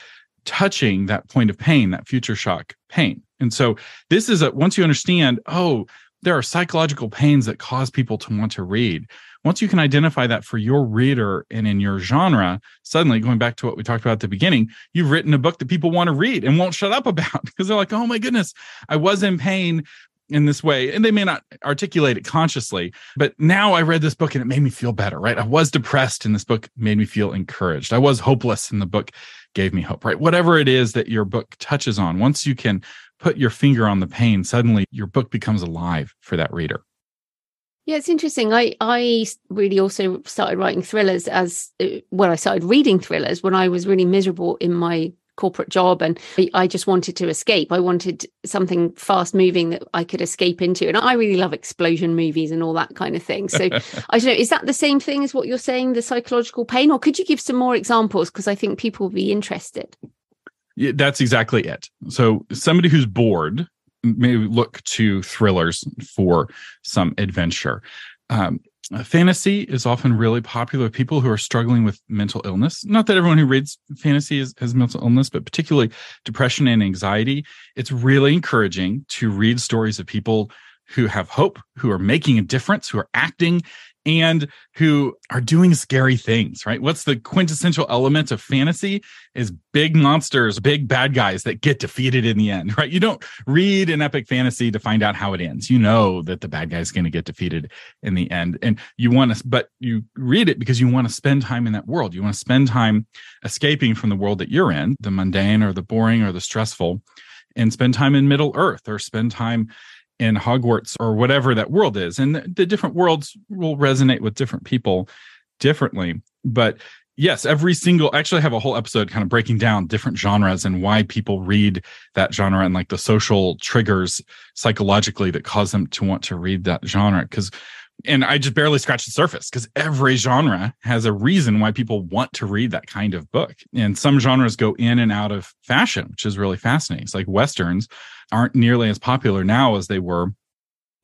touching that point of pain, that future shock pain. And so this is a once you understand, oh, there are psychological pains that cause people to want to read once you can identify that for your reader and in your genre, suddenly going back to what we talked about at the beginning, you've written a book that people want to read and won't shut up about because they're like, oh my goodness, I was in pain in this way. And they may not articulate it consciously, but now I read this book and it made me feel better, right? I was depressed and this book made me feel encouraged. I was hopeless and the book gave me hope, right? Whatever it is that your book touches on, once you can put your finger on the pain, suddenly your book becomes alive for that reader. Yeah, it's interesting. I I really also started writing thrillers as uh, well. I started reading thrillers when I was really miserable in my corporate job and I just wanted to escape. I wanted something fast moving that I could escape into. And I really love explosion movies and all that kind of thing. So I don't know, is that the same thing as what you're saying, the psychological pain? Or could you give some more examples? Because I think people will be interested. Yeah, that's exactly it. So somebody who's bored maybe look to thrillers for some adventure. Um, fantasy is often really popular with people who are struggling with mental illness. Not that everyone who reads fantasy is, has mental illness, but particularly depression and anxiety. It's really encouraging to read stories of people who have hope, who are making a difference, who are acting and who are doing scary things, right? What's the quintessential element of fantasy is big monsters, big bad guys that get defeated in the end, right? You don't read an epic fantasy to find out how it ends. You know that the bad guy is going to get defeated in the end. And you want to, but you read it because you want to spend time in that world. You want to spend time escaping from the world that you're in, the mundane or the boring or the stressful, and spend time in Middle Earth or spend time in Hogwarts or whatever that world is. And the, different worlds will resonate with different people differently. But yes, every single actually have a whole episode kind of breaking down different genres and why people read that genre and like the social triggers psychologically that cause them to want to read that genre. Because and I just barely scratched the surface because every genre has a reason why people want to read that kind of book. And some genres go in and out of fashion, which is really fascinating. It's like Westerns aren't nearly as popular now as they were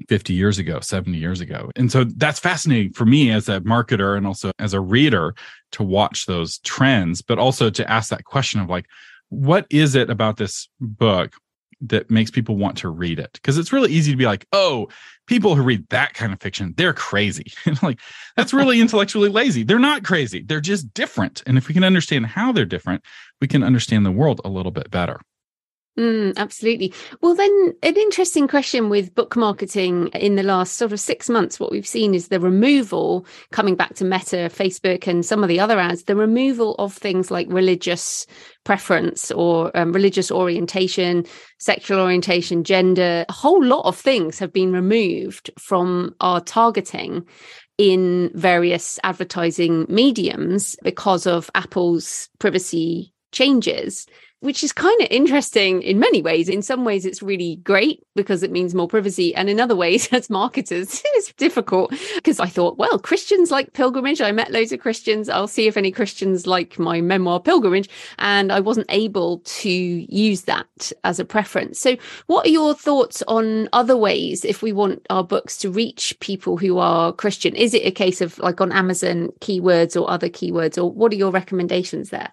50 years ago, 70 years ago. And so that's fascinating for me as a marketer and also as a reader to watch those trends, but also to ask that question of like, what is it about this book that makes people want to read it? Because it's really easy to be like, oh, people who read that kind of fiction, they're crazy. like, that's really intellectually lazy. They're not crazy. They're just different. And if we can understand how they're different, we can understand the world a little bit better. Mm, absolutely. Well, then, an interesting question with book marketing in the last sort of six months, what we've seen is the removal, coming back to Meta, Facebook, and some of the other ads, the removal of things like religious preference or um, religious orientation, sexual orientation, gender. A whole lot of things have been removed from our targeting in various advertising mediums because of Apple's privacy changes which is kind of interesting in many ways. In some ways, it's really great because it means more privacy. And in other ways, as marketers, it's difficult because I thought, well, Christians like pilgrimage. I met loads of Christians. I'll see if any Christians like my memoir, Pilgrimage. And I wasn't able to use that as a preference. So, what are your thoughts on other ways if we want our books to reach people who are Christian? Is it a case of like on Amazon keywords or other keywords, or what are your recommendations there?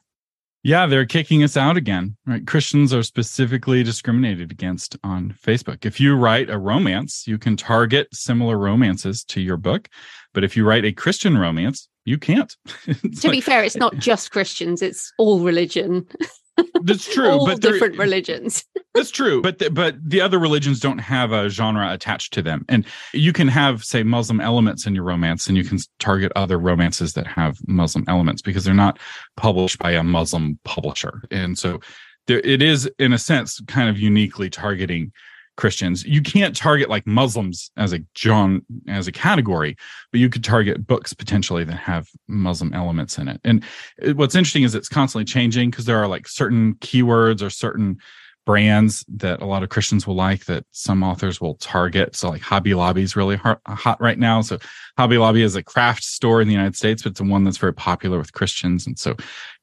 Yeah, they're kicking us out again. Right? Christians are specifically discriminated against on Facebook. If you write a romance, you can target similar romances to your book. But if you write a Christian romance, you can't. to like, be fair, it's not just Christians; it's all religion. That's true, all but different religions. that's true, but the, but the other religions don't have a genre attached to them, and you can have say Muslim elements in your romance, and you can target other romances that have Muslim elements because they're not published by a Muslim publisher, and so there, it is in a sense kind of uniquely targeting Christians. You can't target like Muslims as a John as a category, but you could target books potentially that have Muslim elements in it. And it, what's interesting is it's constantly changing because there are like certain keywords or certain brands that a lot of Christians will like that some authors will target. So like Hobby Lobby is really hot, hot right now. So Hobby Lobby is a craft store in the United States, but it's one that's very popular with Christians. And so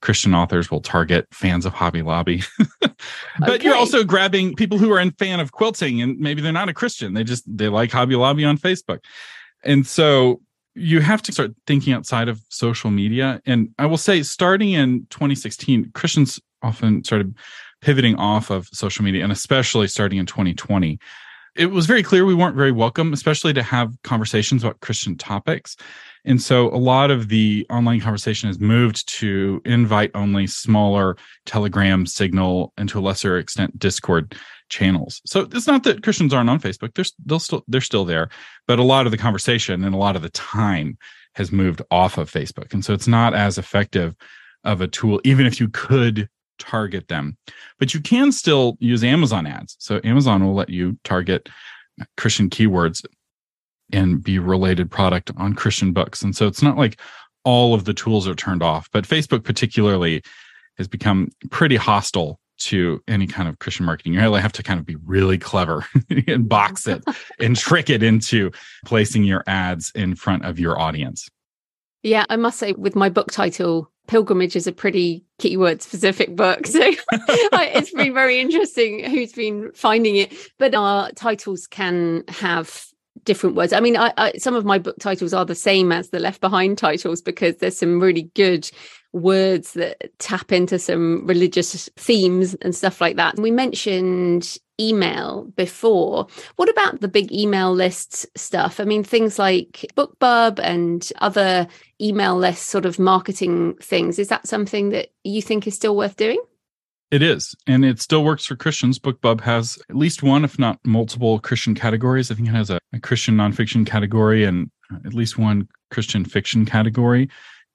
Christian authors will target fans of Hobby Lobby. but okay. you're also grabbing people who are a fan of quilting and maybe they're not a Christian. They just, they like Hobby Lobby on Facebook. And so you have to start thinking outside of social media. And I will say, starting in 2016, Christians often started pivoting off of social media and especially starting in 2020 it was very clear we weren't very welcome especially to have conversations about christian topics. And so a lot of the online conversation has moved to invite only smaller telegram signal and to a lesser extent discord channels. So it's not that christians aren't on facebook. They're, they'll still they're still there but a lot of the conversation and a lot of the time has moved off of facebook. And so it's not as effective of a tool even if you could target them. But you can still use Amazon ads. So Amazon will let you target Christian keywords and be related product on Christian books. And so it's not like all of the tools are turned off, but Facebook particularly has become pretty hostile to any kind of Christian marketing. You really have to kind of be really clever and box it and trick it into placing your ads in front of your audience. Yeah, I must say, with my book title, pilgrimage is a pretty keyword specific book. So it's been very interesting who's been finding it. But our titles can have different words. I mean I, I, some of my book titles are the same as the left behind titles because there's some really good words that tap into some religious themes and stuff like that. We mentioned email before. What about the big email list stuff? I mean, things like BookBub and other email list sort of marketing things. Is that something that you think is still worth doing? It is, and it still works for Christians. BookBub has at least one, if not multiple, Christian categories. I think it has a, a Christian nonfiction category and at least one Christian fiction category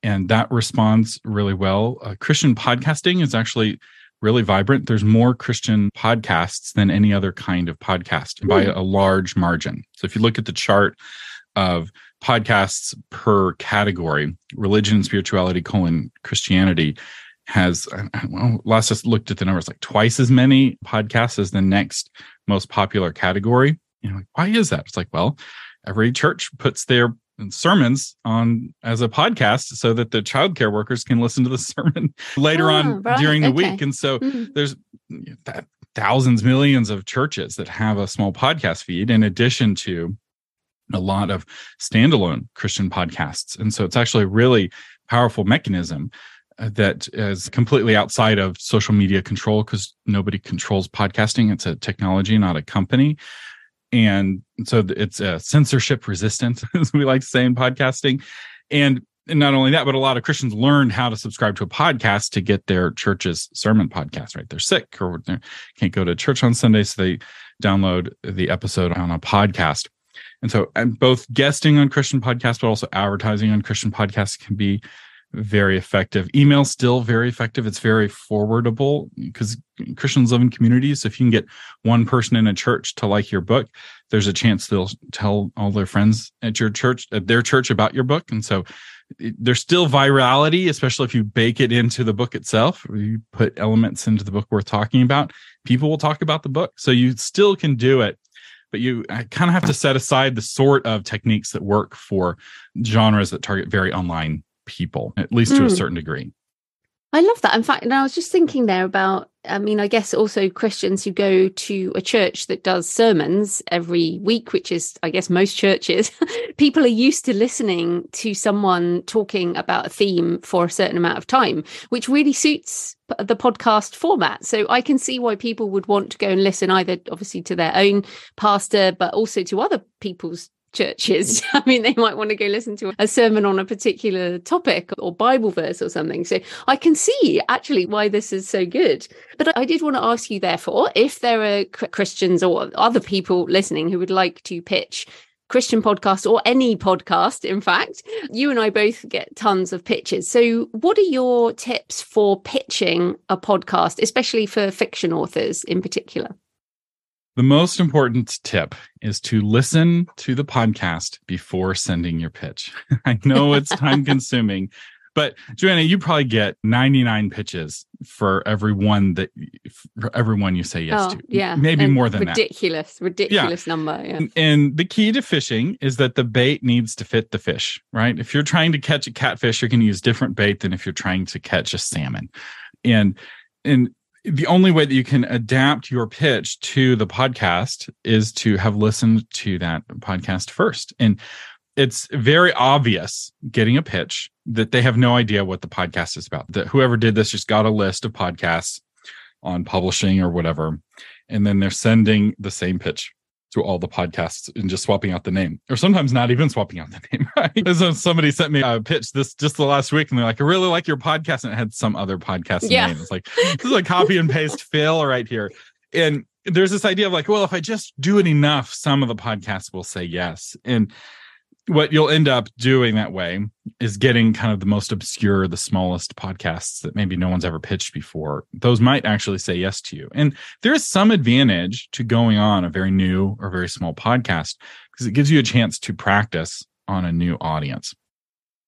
and that responds really well. Uh, Christian podcasting is actually really vibrant. There's more Christian podcasts than any other kind of podcast by hmm. a large margin. So if you look at the chart of podcasts per category, religion and spirituality colon Christianity has well, last just looked at the numbers like twice as many podcasts as the next most popular category. You know, like, why is that? It's like, well, every church puts their sermons on as a podcast so that the childcare workers can listen to the sermon later oh, on right. during the okay. week. And so mm-hmm. there's thousands, millions of churches that have a small podcast feed in addition to a lot of standalone Christian podcasts. And so it's actually a really powerful mechanism uh, that is completely outside of social media control because nobody controls podcasting. It's a technology, not a company and so it's a censorship resistant as we like to say in podcasting. And and not only that but a lot of christians learned how to subscribe to a podcast to get their church's sermon podcast right? They're sick or they can't go to church on sunday so they download the episode on a podcast. And so and both guesting on christian podcasts but also advertising on christian podcasts can be very effective. Email still very effective. It's very forwardable because Christians live in communities. So if you can get one person in a church to like your book, there's a chance they'll tell all their friends at your church, at their church about your book. And so there's still virality, especially if you bake it into the book itself. You put elements into the book worth talking about. People will talk about the book. So you still can do it but you kind of have to set aside the sort of techniques that work for genres that target very online people, at least to a hmm. certain degree. I love that. In fact, and I was just thinking there about, I mean, I guess also Christians who go to a church that does sermons every week, which is, I guess, most churches, people are used to listening to someone talking about a theme for a certain amount of time, which really suits the podcast format. So I can see why people would want to go and listen either obviously to their own pastor, but also to other people's churches. I mean, they might want to go listen to a sermon on a particular topic or Bible verse or something. So I can see actually why this is so good. But I did want to ask you, therefore, if there are Christians or other people listening who would like to pitch Christian podcast or any podcast, in fact, you and I both get tons of pitches. So, what are your tips for pitching a podcast, especially for fiction authors in particular? The most important tip is to listen to the podcast before sending your pitch. I know it's time consuming, but Joanna, you probably get 99 pitches for every one that for everyone you say yes oh, to. Yeah. Maybe and more than ridiculous, that. Ridiculous, ridiculous yeah. number. Yeah. And, and the key to fishing is that the bait needs to fit the fish, right? If you're trying to catch a catfish, you're going to use different bait than if you're trying to catch a salmon. And and the only way that you can adapt your pitch to the podcast is to have listened to that podcast first. And it's very obvious getting a pitch that they have no idea what the podcast is about. That whoever did this just got a list of podcasts on publishing or whatever, and then they're sending the same pitch to all the podcasts and just swapping out the name, or sometimes not even swapping out the name. Right? So somebody sent me a pitch this just the last week, and they're like, "I really like your podcast," and it had some other podcast yeah. name. It's like this is a copy and paste fail right here, and there's this idea of like, well, if I just do it enough, some of the podcasts will say yes, and what you'll end up doing that way is getting kind of the most obscure, the smallest podcasts that maybe no one's ever pitched before. Those might actually say yes to you. And there is some advantage to going on a very new or very small podcast because it gives you a chance to practice on a new audience.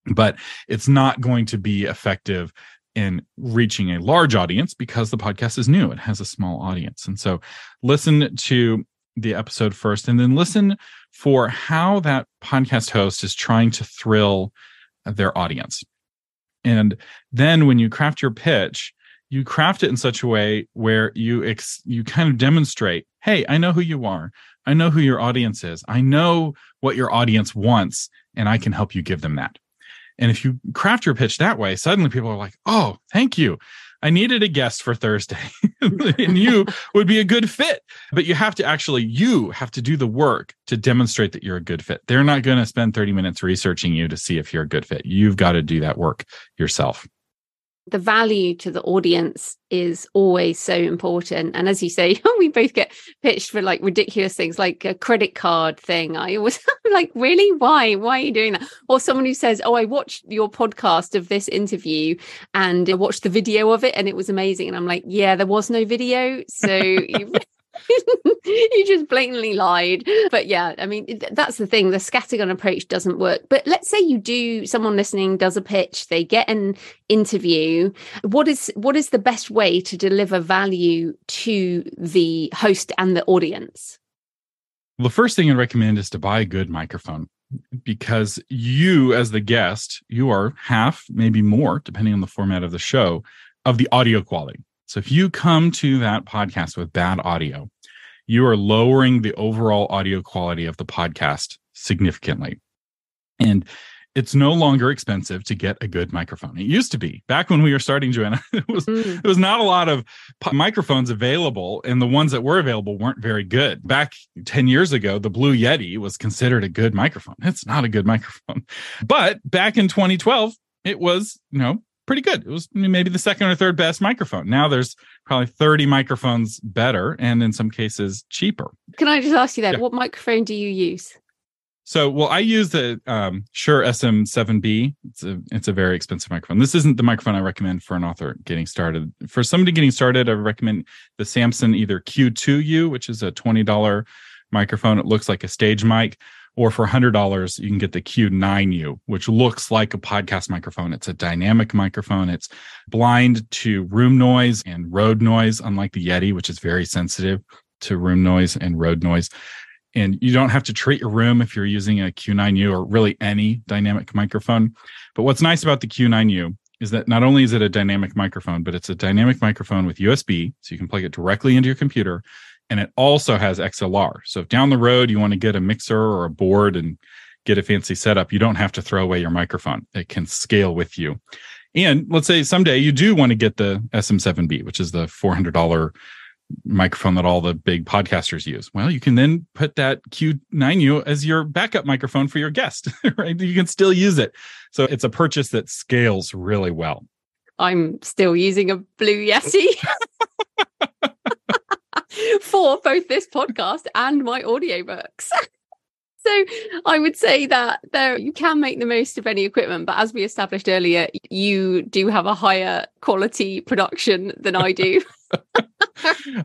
But it's not going to be effective in reaching a large audience because the podcast is new. It has a small audience. And so listen to the episode first and then listen for how that podcast host is trying to thrill their audience. And then when you craft your pitch, you craft it in such a way where you ex- you kind of demonstrate, "Hey, I know who you are. I know who your audience is. I know what your audience wants and I can help you give them that." And if you craft your pitch that way, suddenly people are like, "Oh, thank you. I needed a guest for Thursday and you would be a good fit. But you have to actually, you have to do the work to demonstrate that you're a good fit. They're not going to spend 30 minutes researching you to see if you're a good fit. You've got to do that work yourself the value to the audience is always so important. And as you say, we both get pitched for like ridiculous things like a credit card thing. I was like, really? Why? Why are you doing that? Or someone who says, Oh, I watched your podcast of this interview and I watched the video of it and it was amazing. And I'm like, Yeah, there was no video. So you you just blatantly lied. But yeah, I mean, that's the thing. The scattergun approach doesn't work. But let's say you do, someone listening does a pitch, they get an interview. What is what is the best way to deliver value to the host and the audience? Well, the first thing I'd recommend is to buy a good microphone because you, as the guest, you are half, maybe more, depending on the format of the show, of the audio quality. So if you come to that podcast with bad audio, you are lowering the overall audio quality of the podcast significantly. And it's no longer expensive to get a good microphone. It used to be back when we were starting, Joanna. It was mm. there was not a lot of microphones available, and the ones that were available weren't very good. Back ten years ago, the Blue Yeti was considered a good microphone. It's not a good microphone, but back in 2012, it was you know pretty good. It was maybe the second or third best microphone. Now there's probably 30 microphones better and in some cases cheaper. Can I just ask you that? Yeah. What microphone do you use? So, well, I use the um, Shure SM7B. It's a it's a very expensive microphone. This isn't the microphone I recommend for an author getting started. For somebody getting started, I recommend the Samson either Q2U, which is a twenty dollar microphone. It looks like a stage mic, or for $100 you can get the q9u which looks like a podcast microphone. It's a dynamic microphone. It's blind to room noise and road noise unlike the yeti which is very sensitive to room noise and road noise. And you don't have to treat your room if you're using a q9u or really any dynamic microphone. But what's nice about the q9u is that not only is it a dynamic microphone but it's a dynamic microphone with usb so you can plug it directly into your computer and it also has XLR. So if down the road you want to get a mixer or a board and get a fancy setup, you don't have to throw away your microphone. It can scale with you. And let's say someday you do want to get the SM7B, which is the $400 microphone that all the big podcasters use. Well, you can then put that Q9U as your backup microphone for your guest, right? You can still use it. So it's a purchase that scales really well. I'm still using a Blue Yeti for both this podcast and my audiobooks. so I would say that there you can make the most of any equipment, but as we established earlier, you do have a higher quality production than I do.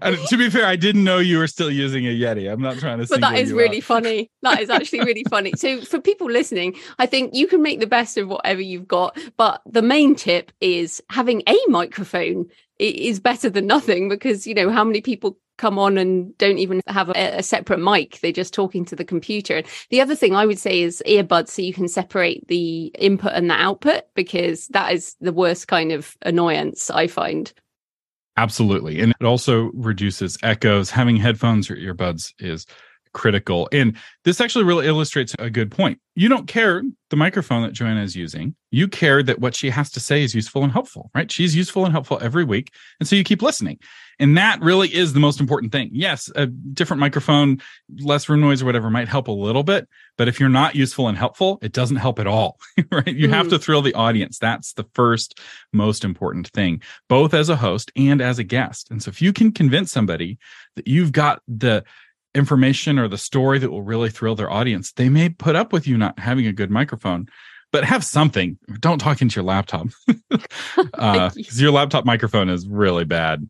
and to be fair, I didn't know you were still using a Yeti. I'm not trying to. But that is really out. funny. That is actually really funny. So for people listening, I think you can make the best of whatever you've got. But the main tip is having a microphone is better than nothing because you know how many people come on and don't even have a, a, separate mic. They're just talking to the computer. The other thing I would say is earbuds so you can separate the input and the output because that is the worst kind of annoyance I find. Absolutely. And it also reduces echoes. Having headphones or earbuds is critical. And this actually really illustrates a good point. You don't care the microphone that Joanna is using. You care that what she has to say is useful and helpful, right? She's useful and helpful every week. And so you keep listening. And that really is the most important thing. Yes, a different microphone, less room noise or whatever might help a little bit. But if you're not useful and helpful, it doesn't help at all, right? You mm. have to thrill the audience. That's the first most important thing, both as a host and as a guest. And so if you can convince somebody that you've got the information or the story that will really thrill their audience, they may put up with you not having a good microphone, but have something. Don't talk into your laptop uh, your laptop microphone is really bad.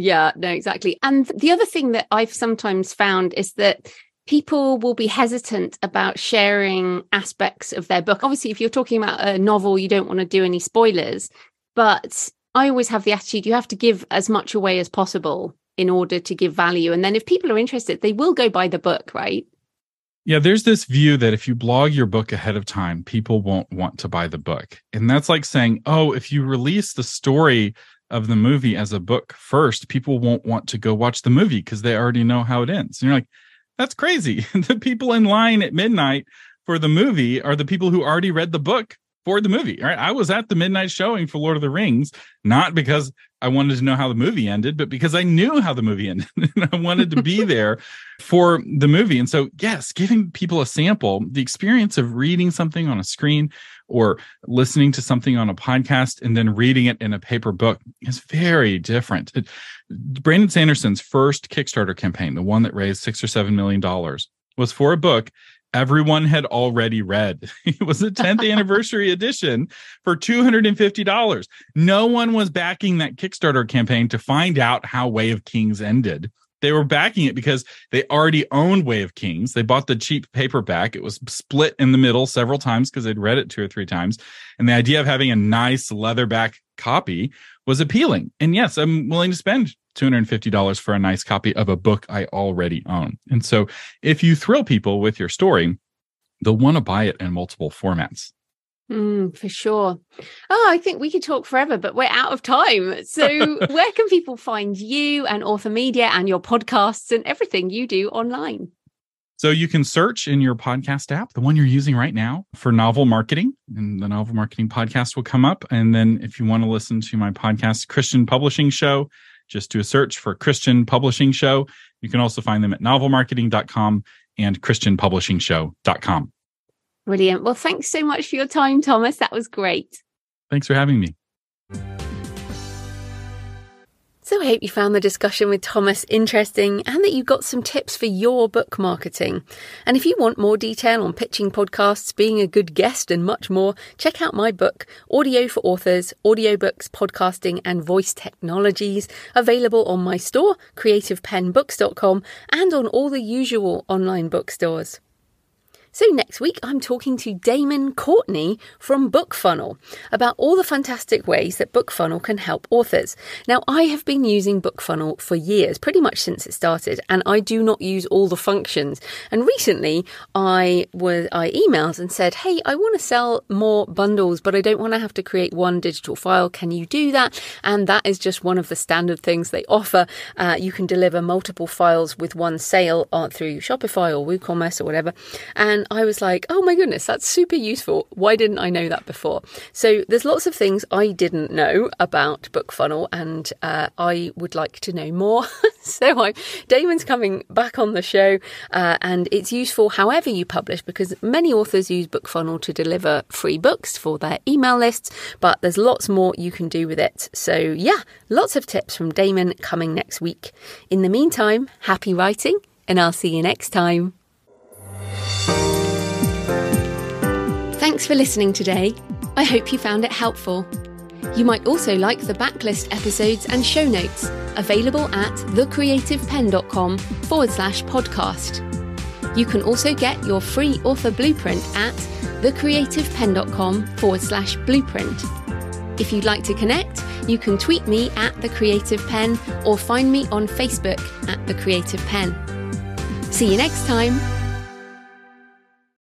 Yeah, no, exactly. And the other thing that I've sometimes found is that people will be hesitant about sharing aspects of their book. Obviously, if you're talking about a novel, you don't want to do any spoilers, but I always have the attitude you have to give as much away as possible in order to give value. And then if people are interested, they will go buy the book, right? Yeah, there's this view that if you blog your book ahead of time, people won't want to buy the book. And that's like saying, oh, if you release the story of the movie as a book first, people won't want to go watch the movie because they already know how it ends. And you're like, that's crazy. the people in line at midnight for the movie are the people who already read the book for the movie. Right. I was at the midnight showing for Lord of the Rings, not because I wanted to know how the movie ended, but because I knew how the movie ended. and I wanted to be there for the movie. And so, yes, giving people a sample, the experience of reading something on a screen or listening to something on a podcast and then reading it in a paper book is very different. It, Brandon Sanderson's first Kickstarter campaign, the one that raised six or seven million dollars, was for a book everyone had already read. it was a 10th anniversary edition for $250. No one was backing that Kickstarter campaign to find out how Way of Kings ended. They were backing it because they already owned Way of Kings. They bought the cheap paperback. It was split in the middle several times because they'd read it two or three times. And the idea of having a nice leatherback copy was appealing. And yes, I'm willing to spend $250 for a nice copy of a book I already own. And so if you thrill people with your story, they'll want to buy it in multiple formats. Mm, for sure. Oh, I think we could talk forever, but we're out of time. So, where can people find you and Author Media and your podcasts and everything you do online? So, you can search in your podcast app, the one you're using right now, for novel marketing, and the novel marketing podcast will come up. And then, if you want to listen to my podcast, Christian Publishing Show, just do a search for Christian Publishing Show. You can also find them at novelmarketing.com and christianpublishingshow.com. Brilliant. Well, thanks so much for your time, Thomas. That was great. Thanks for having me. So I hope you found the discussion with Thomas interesting and that you got some tips for your book marketing. And if you want more detail on pitching podcasts, being a good guest, and much more, check out my book, Audio for Authors Audiobooks, Podcasting, and Voice Technologies, available on my store, creativepennbooks.com, and on all the usual online bookstores. So, next week, I'm talking to Damon Courtney from BookFunnel about all the fantastic ways that BookFunnel can help authors. Now, I have been using BookFunnel for years, pretty much since it started, and I do not use all the functions. And recently, I was I emailed and said, "Hey, I want to sell more bundles, but I don't want to have to create one digital file. Can you do that?" And that is just one of the standard things they offer. Uh, you can deliver multiple files with one sale uh, through Shopify or WooCommerce or whatever, and And I was like, oh my goodness, that's super useful. Why didn't I know that before? So there's lots of things I didn't know about BookFunnel, and uh, I would like to know more. so I, Damon's coming back on the show, uh, and it's useful however you publish because many authors use BookFunnel to deliver free books for their email lists, but there's lots more you can do with it. So yeah, lots of tips from Damon coming next week. In the meantime, happy writing, and I'll see you next time. Thanks for listening today. I hope you found it helpful. You might also like the backlist episodes and show notes available at thecreativepenn.com forward slash podcast. You can also get your free author blueprint at thecreativepenn.com forward slash blueprint. If you'd like to connect, you can tweet me at The Creative Penn or find me on Facebook at The Creative Penn. See you next time.